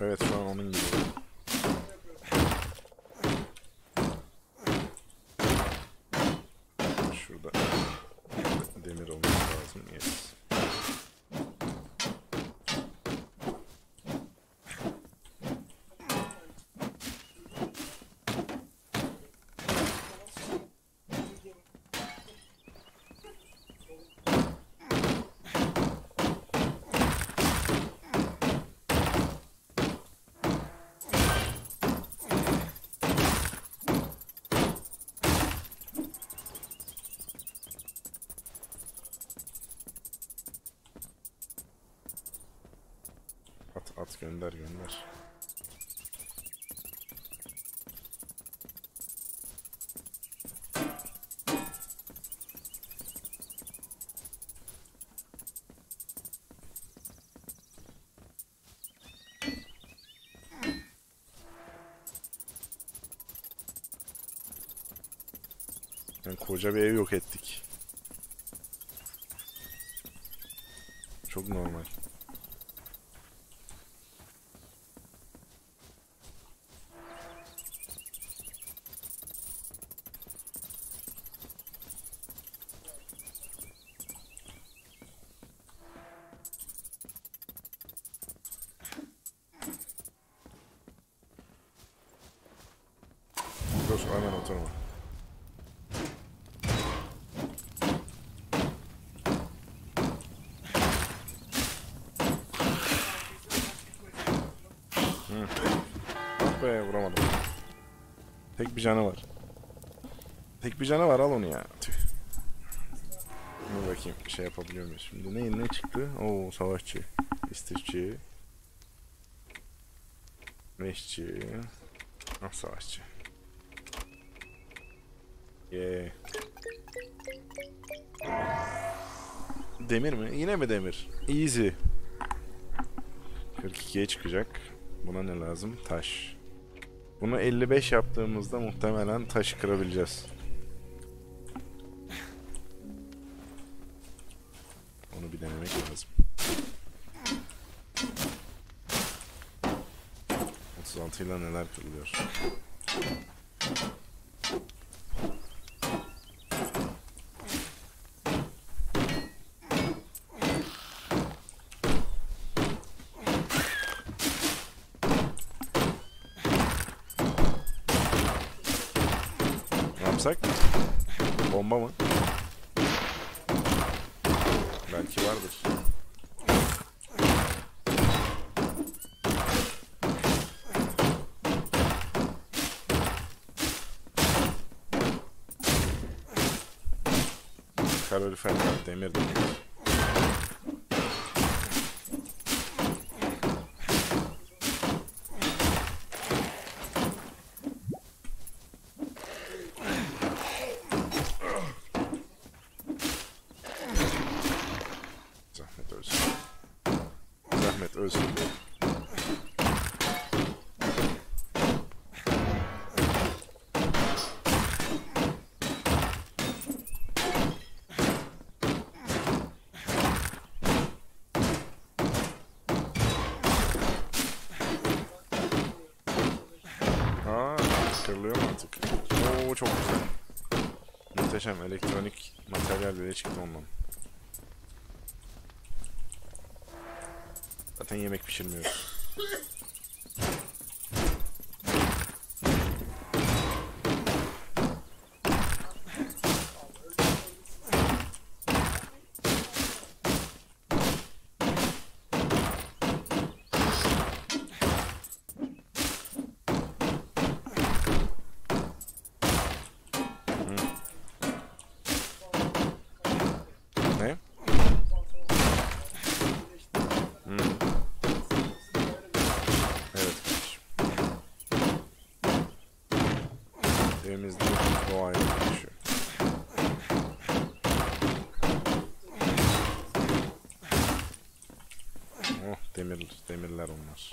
Evet şu an onun. Lazım. At gönder gönder. Yani koca bir ev yok ettik. Çok normal. Dur hemen oturma. Be vuramadım. Tek bir canı var. Tek bir canı var al onu ya. Tüh. Dur bakayım şey yapabiliyor muyuz? Şimdi ne ne çıktı? Oo savaşçı. İstifçi. Meşçi. Ah savaşçı. Ye. Demir mi? Yine mi demir? Easy. 42'ye çıkacak. Buna ne lazım? Taş. Bunu 55 yaptığımızda muhtemelen taşı kırabileceğiz. Onu bir denemek lazım. 36 ile neler kırılıyor? Kalorifer var, demir demir. Zahmet ölsün. Zahmet ölsün. Aa, kırılıyor mu artık? Oo çok güzel. Muhteşem elektronik materyal bile çıktı ondan. Zaten yemek pişirmiyoruz. Ne? Hmm. Evet kardeşim. Evimizde doğayla konuşuyor. Oh demir, demirler onlar.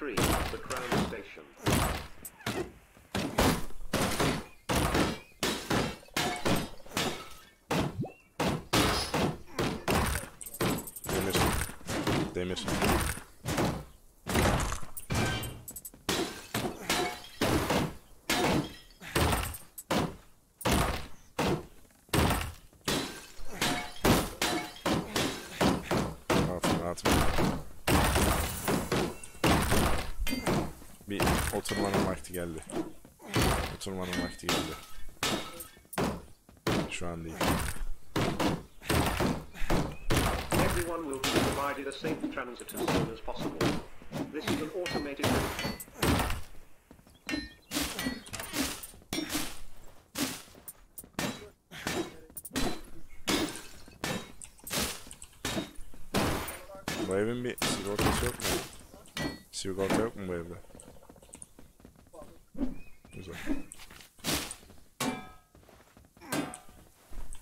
3, the Crown Station. They missed me. They missed me. That's. Oturmanın vakti geldi. Oturmanın vakti geldi. Şu an değil. Everyone will be provided a safe transit as soon as possible. This is an automated... Bu evin bir sigortası yok mu? Sigorta yok mu bu evde?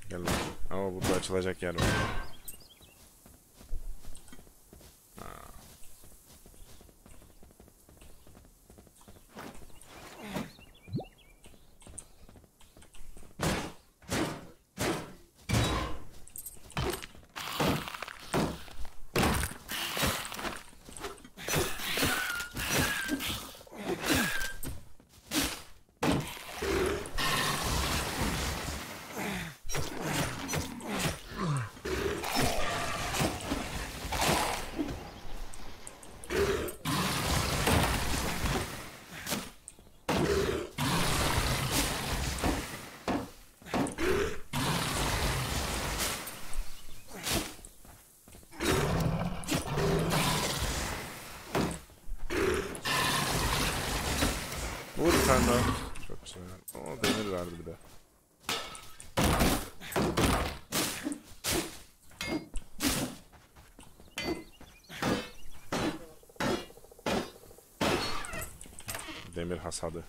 Gel lan. Ama burada açılacak yer var. Ha. tane daha. Çok güzel. O demir verdi bir de. Demir hasadı.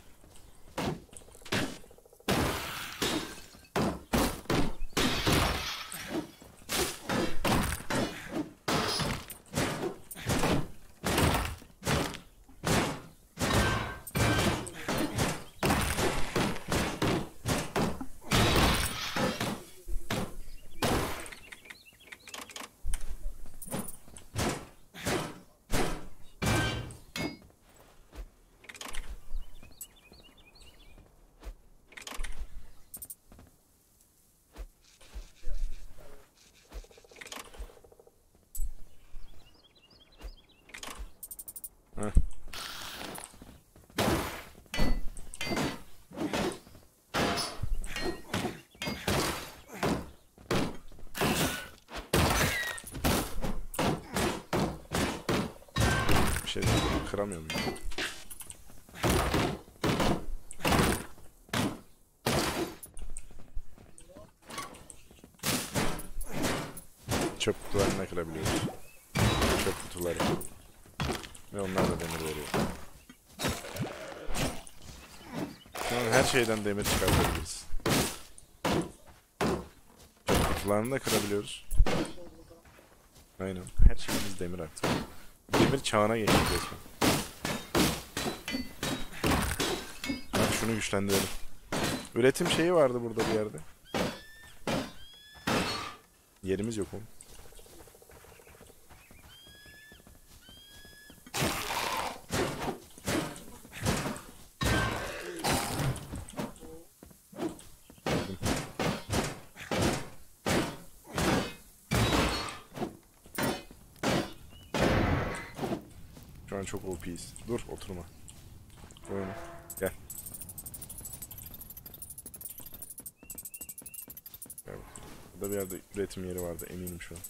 Heh. Bir şey kıramıyor muyum? Çöp kutularını kırabiliyoruz. Çöp kutuları. Ve onlar da demir veriyor. An her şeyden demir çıkartabiliriz. Çöp kutularını da kırabiliyoruz. Aynen. Her şeyimiz demir artık. Demir çağına resmen. Hadi şunu güçlendirelim. Üretim şeyi vardı burada bir yerde. Yerimiz yok oğlum. Şu an çok OP'yiz. Dur oturma. Oyna. Bir yerde üretim yeri vardı eminim şu an.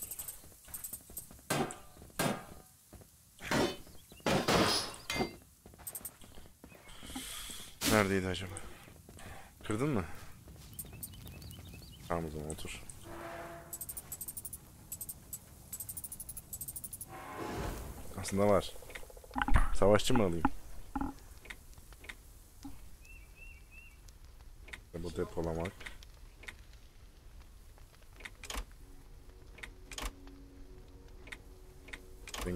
Neredeydi acaba? Kırdın mı? Tamam o zaman otur. Aslında var. Savaşçı mı alayım? Bu depolamak.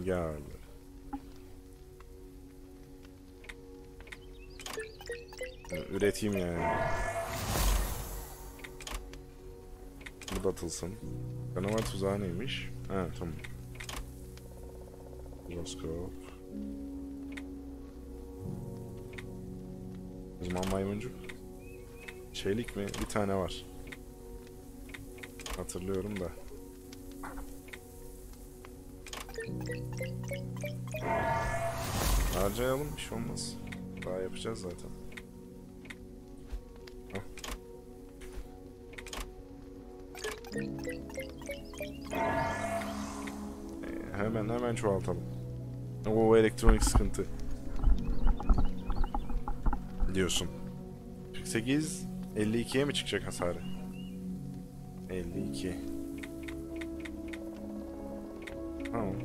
Denge ağırlığı. Yani üreteyim yani. Bu da atılsın. Canavar tuzağı neymiş? Ha tamam. Jiroskop. O zaman maymuncuk. Şeylik mi? Bir tane var. Hatırlıyorum da. Harcayalım bir şey olmaz. Daha yapacağız zaten. Ee, hemen hemen çoğaltalım. O elektronik sıkıntı. Diyorsun. 48 52'ye mi çıkacak hasarı? 52. Tamam.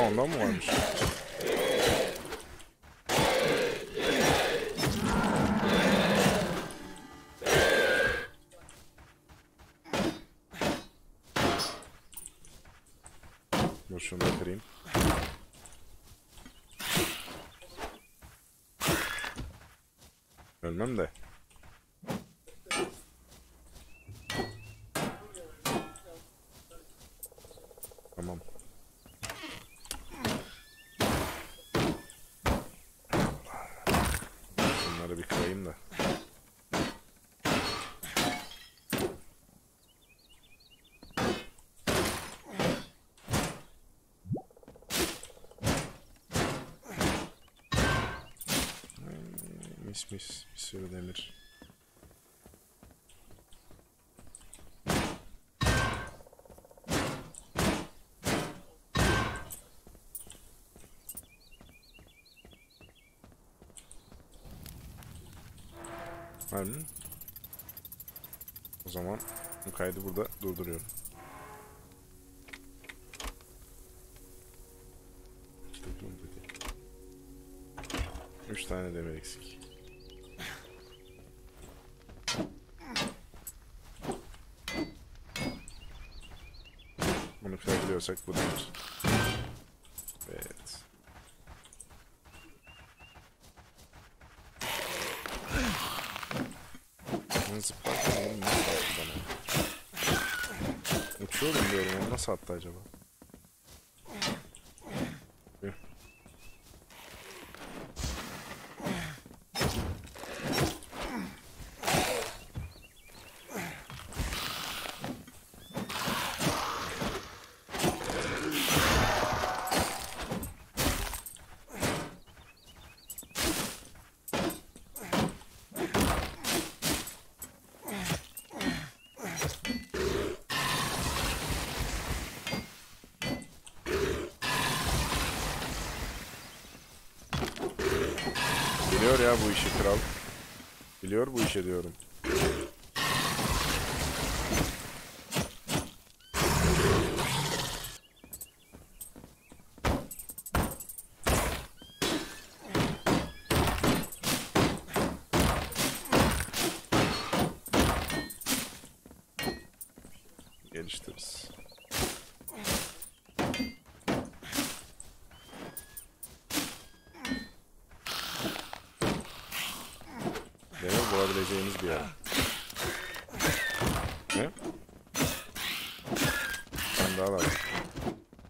Ondan mı varmış? Dur şunu da kırayım. Ölmem de. Tamam. Bunları bir kırayım da. Mis mis bir sürü demir. Var? O zaman bu kaydı burada durduruyorum. Üç tane demir eksik. Bunu kırabiliyorsak bu demir. Evet. Bunu zıplarken oğlum? Uçuyorum diyorum onu nasıl attı acaba? Yürü. Biliyor ya bu işi kral. Biliyor bu işi diyorum. Geliştiririz. Demir yer. Ne? Sen daha lazım.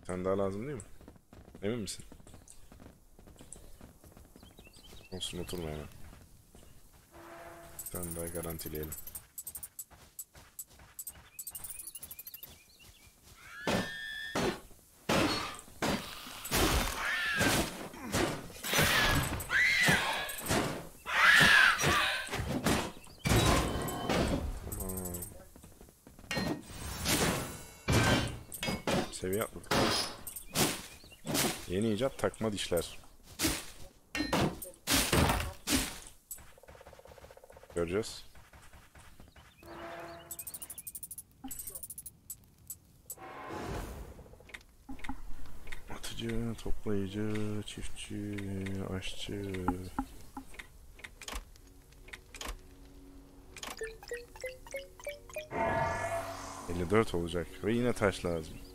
Sen daha lazım değil mi? Emin misin? Olsun oturma hemen. Sen daha garantileyelim. Yeni icat takma dişler. Göreceğiz. Atıcı, toplayıcı, çiftçi, aşçı. ...54 olacak ve yine taş lazım.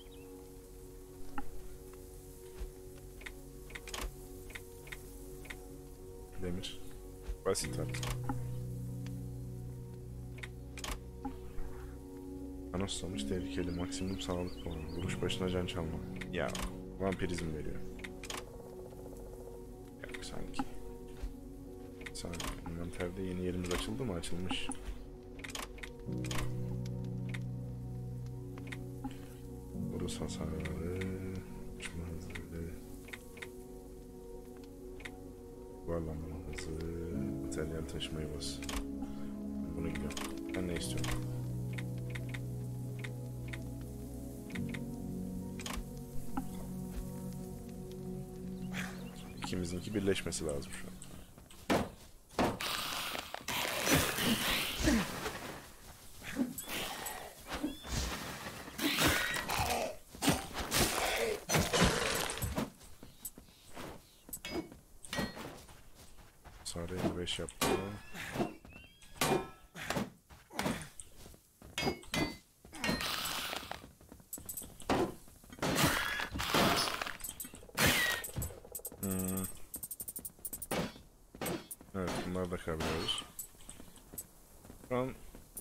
Basit artık. Anoslamış tehlikeli maksimum sağlık puanı. Vuruş başına can çalma. Ya vampirizm veriyor. Yok sanki. Sanki inventerde yeni yerimiz açıldı mı? Açılmış. Burası hasarı. Uçma hızı. Yuvarlanma hızı. Materyal taşımayı bas. Bunu gidiyorum. Ben ne istiyorum? İkimizinki birleşmesi lazım şu an. 5 yaptı. Hmm. Evet bunları da kırabiliyoruz. Şu an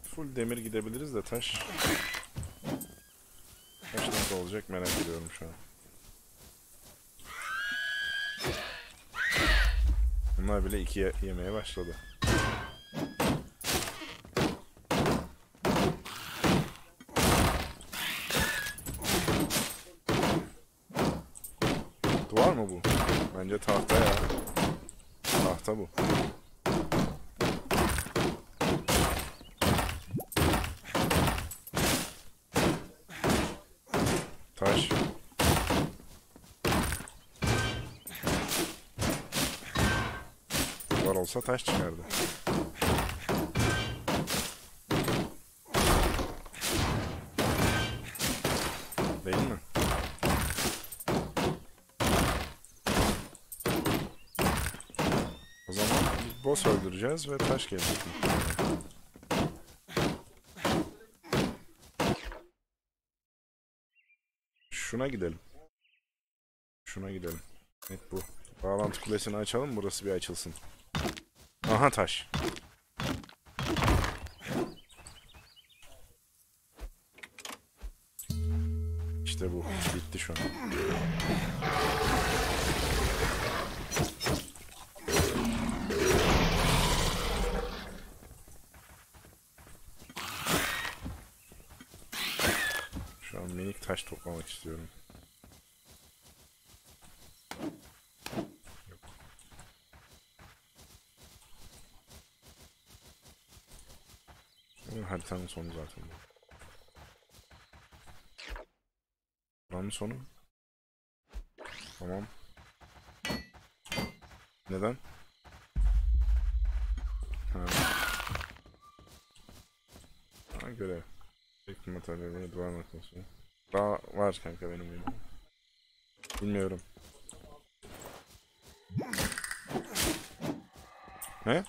full demir gidebiliriz de taş... Taş nasıl olacak merak ediyorum şu an. Bunlar bile iki ye- yemeye başladı. Duvar mı bu? Bence tahta ya. Tahta bu. Taş. Duvar olsa taş çıkardı. Değil mi? O zaman biz boss öldüreceğiz ve taş gelecek. Şuna gidelim. Şuna gidelim. Evet bu. Bağlantı kulesini açalım burası bir açılsın. Aha taş. İşte bu. Bitti şu an. Şu an minik taş toplamak istiyorum. Yok. Bu haritanın sonu zaten bu. Buranın sonu. Tamam. Neden? Ha. Ha görev. Tek materyali duvar noktası. Daha var kanka benim benim. Bilmiyorum. Ne?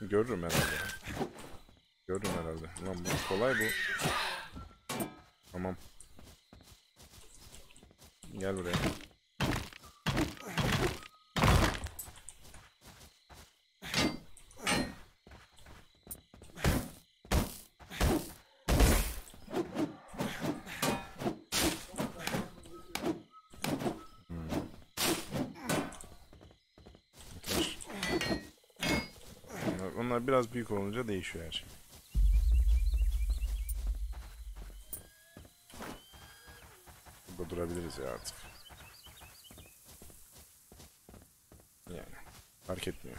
Görürüm herhalde. Görürüm herhalde. Lan bu kolay bu. Tamam. Gel buraya. Onlar, onlar biraz büyük olunca değişiyor her şey. Durabiliriz ya artık. Yani fark etmiyor.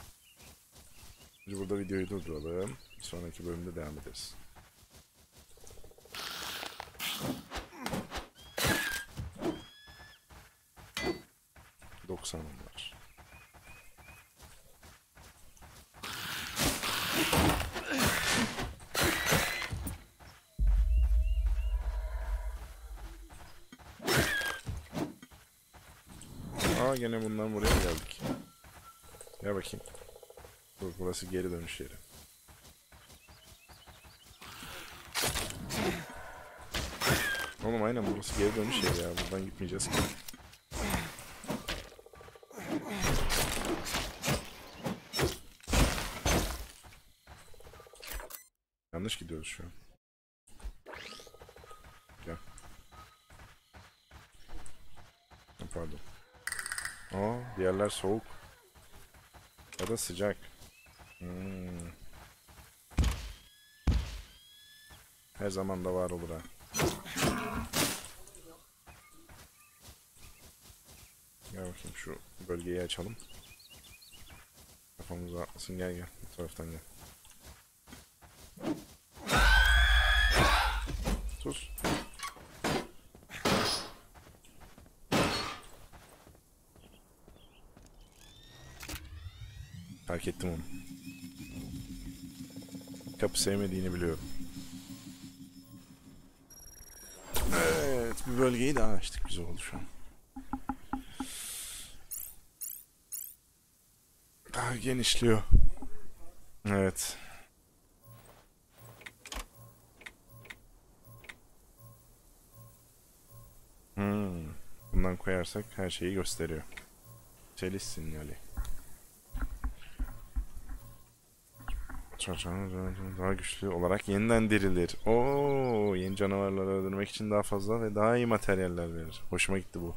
Şimdi burada videoyu durduralım. Bir sonraki bölümde devam ederiz. Doksanım var. Gene bundan buraya geldik. Gel bakayım. Dur burası geri dönüş yeri. Oğlum aynen burası geri dönüş yeri ya. Buradan gitmeyeceğiz ki. Yanlış gidiyoruz şu an. Gel. Ha, Pardon. Aa, yerler soğuk. Ya da sıcak. Hmm. Her zaman da var olur ha. Gel bakayım şu bölgeyi açalım. Kafamız rahatlasın gel gel. Bu taraftan gel. Sus. Fark ettim onu. Kapı sevmediğini biliyorum. Evet, bir bölgeyi daha açtık. Güzel oldu şu an. Daha genişliyor. Evet. Hmm. Bundan koyarsak her şeyi gösteriyor. Çeliş sinyali. Daha güçlü olarak yeniden dirilir. Oo, yeni canavarları öldürmek için daha fazla ve daha iyi materyaller verir. Hoşuma gitti bu.